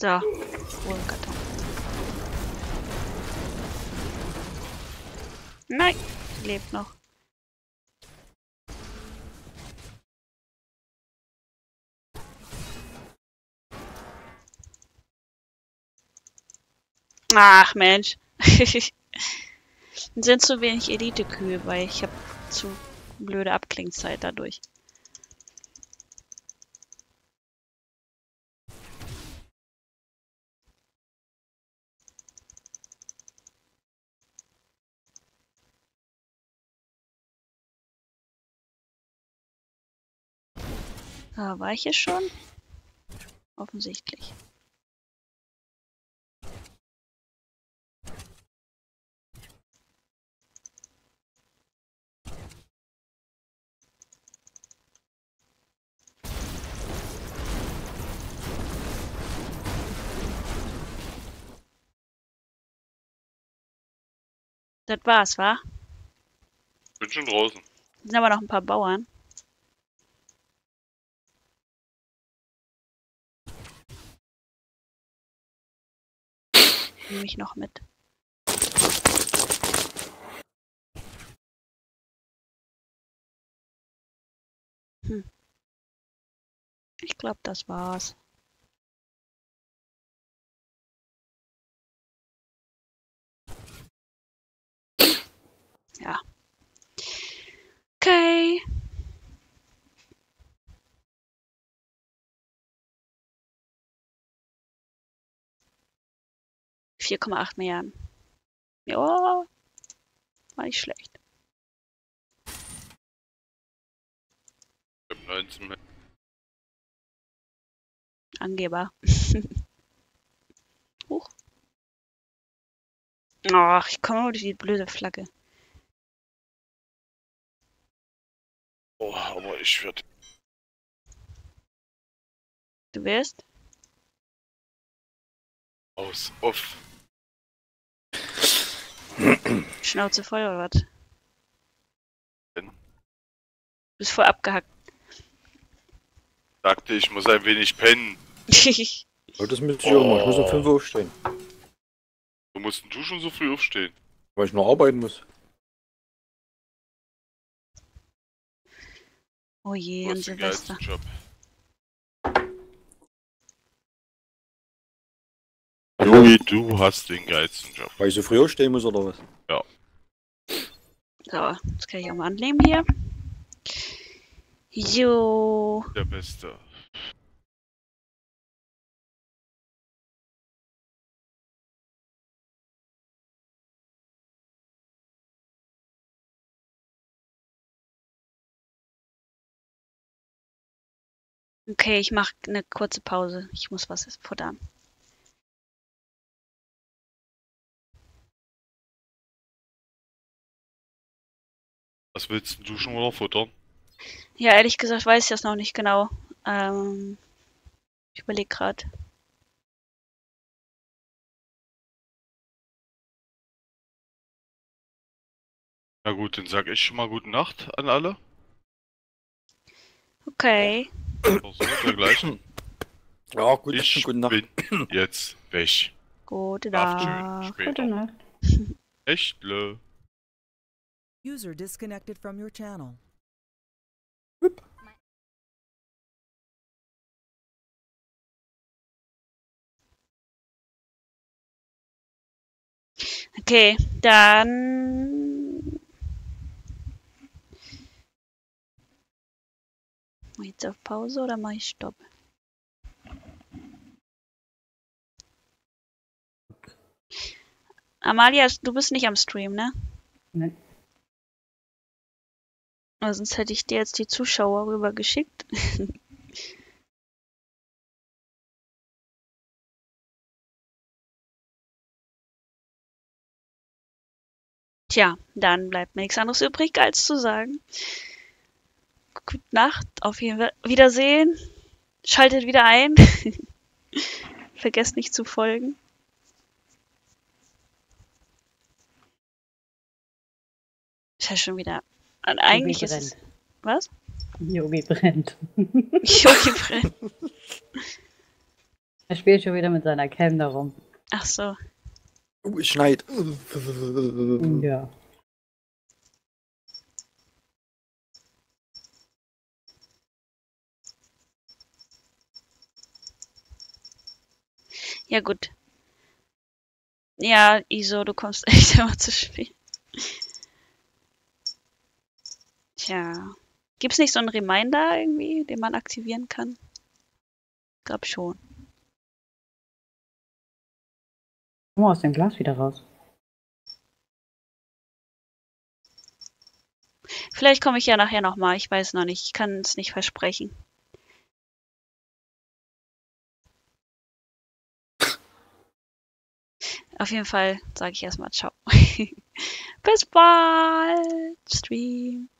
So, Wohnkarton. Nein, lebt noch. Ach Mensch. [laughs] Sind zu wenig Elite-Kühe, weil ich habe zu blöde Abklingzeit dadurch. Da war ich hier schon? Offensichtlich. Das war's, wa? Bin schon draußen. Sind aber noch ein paar Bauern. Nehme ich noch mit. Hm. Ich glaube, das war's. Ja. Okay. Vier Komma acht Milliarden. Ja, war nicht schlecht. Ich hab 19 mit. Angeber. [laughs] Huch. Ach, ich komme nur durch die blöde Flagge. Oh, aber ich werde. Du wirst? Aus. Uff. [clears throat] Schnauze voll oder was? Bin. Bist voll abgehackt. Sagte, ich muss ein wenig pennen. Aber das müsste ich auch mal. Ich muss um 5 Uhr aufstehen. Du musst du schon so früh aufstehen. Weil ich noch arbeiten muss. oh je, Du den Silvester. geilsten Job. Jogi, du hast den geilsten Job. Weil ich so früh aufstehen muss oder was? So, das kann ich auch mal annehmen hier. Jo. Der Beste. Okay, ich mache eine kurze Pause. Ich muss was futtern. Was willst du schon wieder futtern? Ja, ehrlich gesagt weiß ich das noch nicht genau. Ähm, ich überlege gerade. Na gut, dann sag ich schon mal gute Nacht an alle. Okay. Oder so, dergleichen. Ja, gut, ich gute Nacht. bin jetzt weg. Gute Nacht. später. Nacht. Echtle. User disconnected from your channel. Okay, dann. Mach ich jetzt auf Pause oder mache ich Stopp? Amalia, du bist nicht am Stream, ne? Nein. Aber sonst hätte ich dir jetzt die Zuschauer rüber geschickt. [laughs] Tja, dann bleibt mir nichts anderes übrig, als zu sagen. Gute Nacht, auf jeden Fall Wiedersehen. Schaltet wieder ein. [laughs] Vergesst nicht zu folgen. Ist ja schon wieder. Und eigentlich ist es. Was? Yogi brennt. Yogi [laughs] brennt. Er spielt schon wieder mit seiner Cam da rum. Ach so. Oh, es schneit. Ja. Ja, gut. Ja, Iso, du kommst [laughs] echt immer zu spät. Tja. Gibt's nicht so einen Reminder irgendwie, den man aktivieren kann? Glaub schon. Komm mal aus dem Glas wieder raus. Vielleicht komme ich ja nachher nochmal, ich weiß noch nicht. Ich kann es nicht versprechen. Auf jeden Fall sage ich erstmal ciao. [laughs] Bis bald, Stream.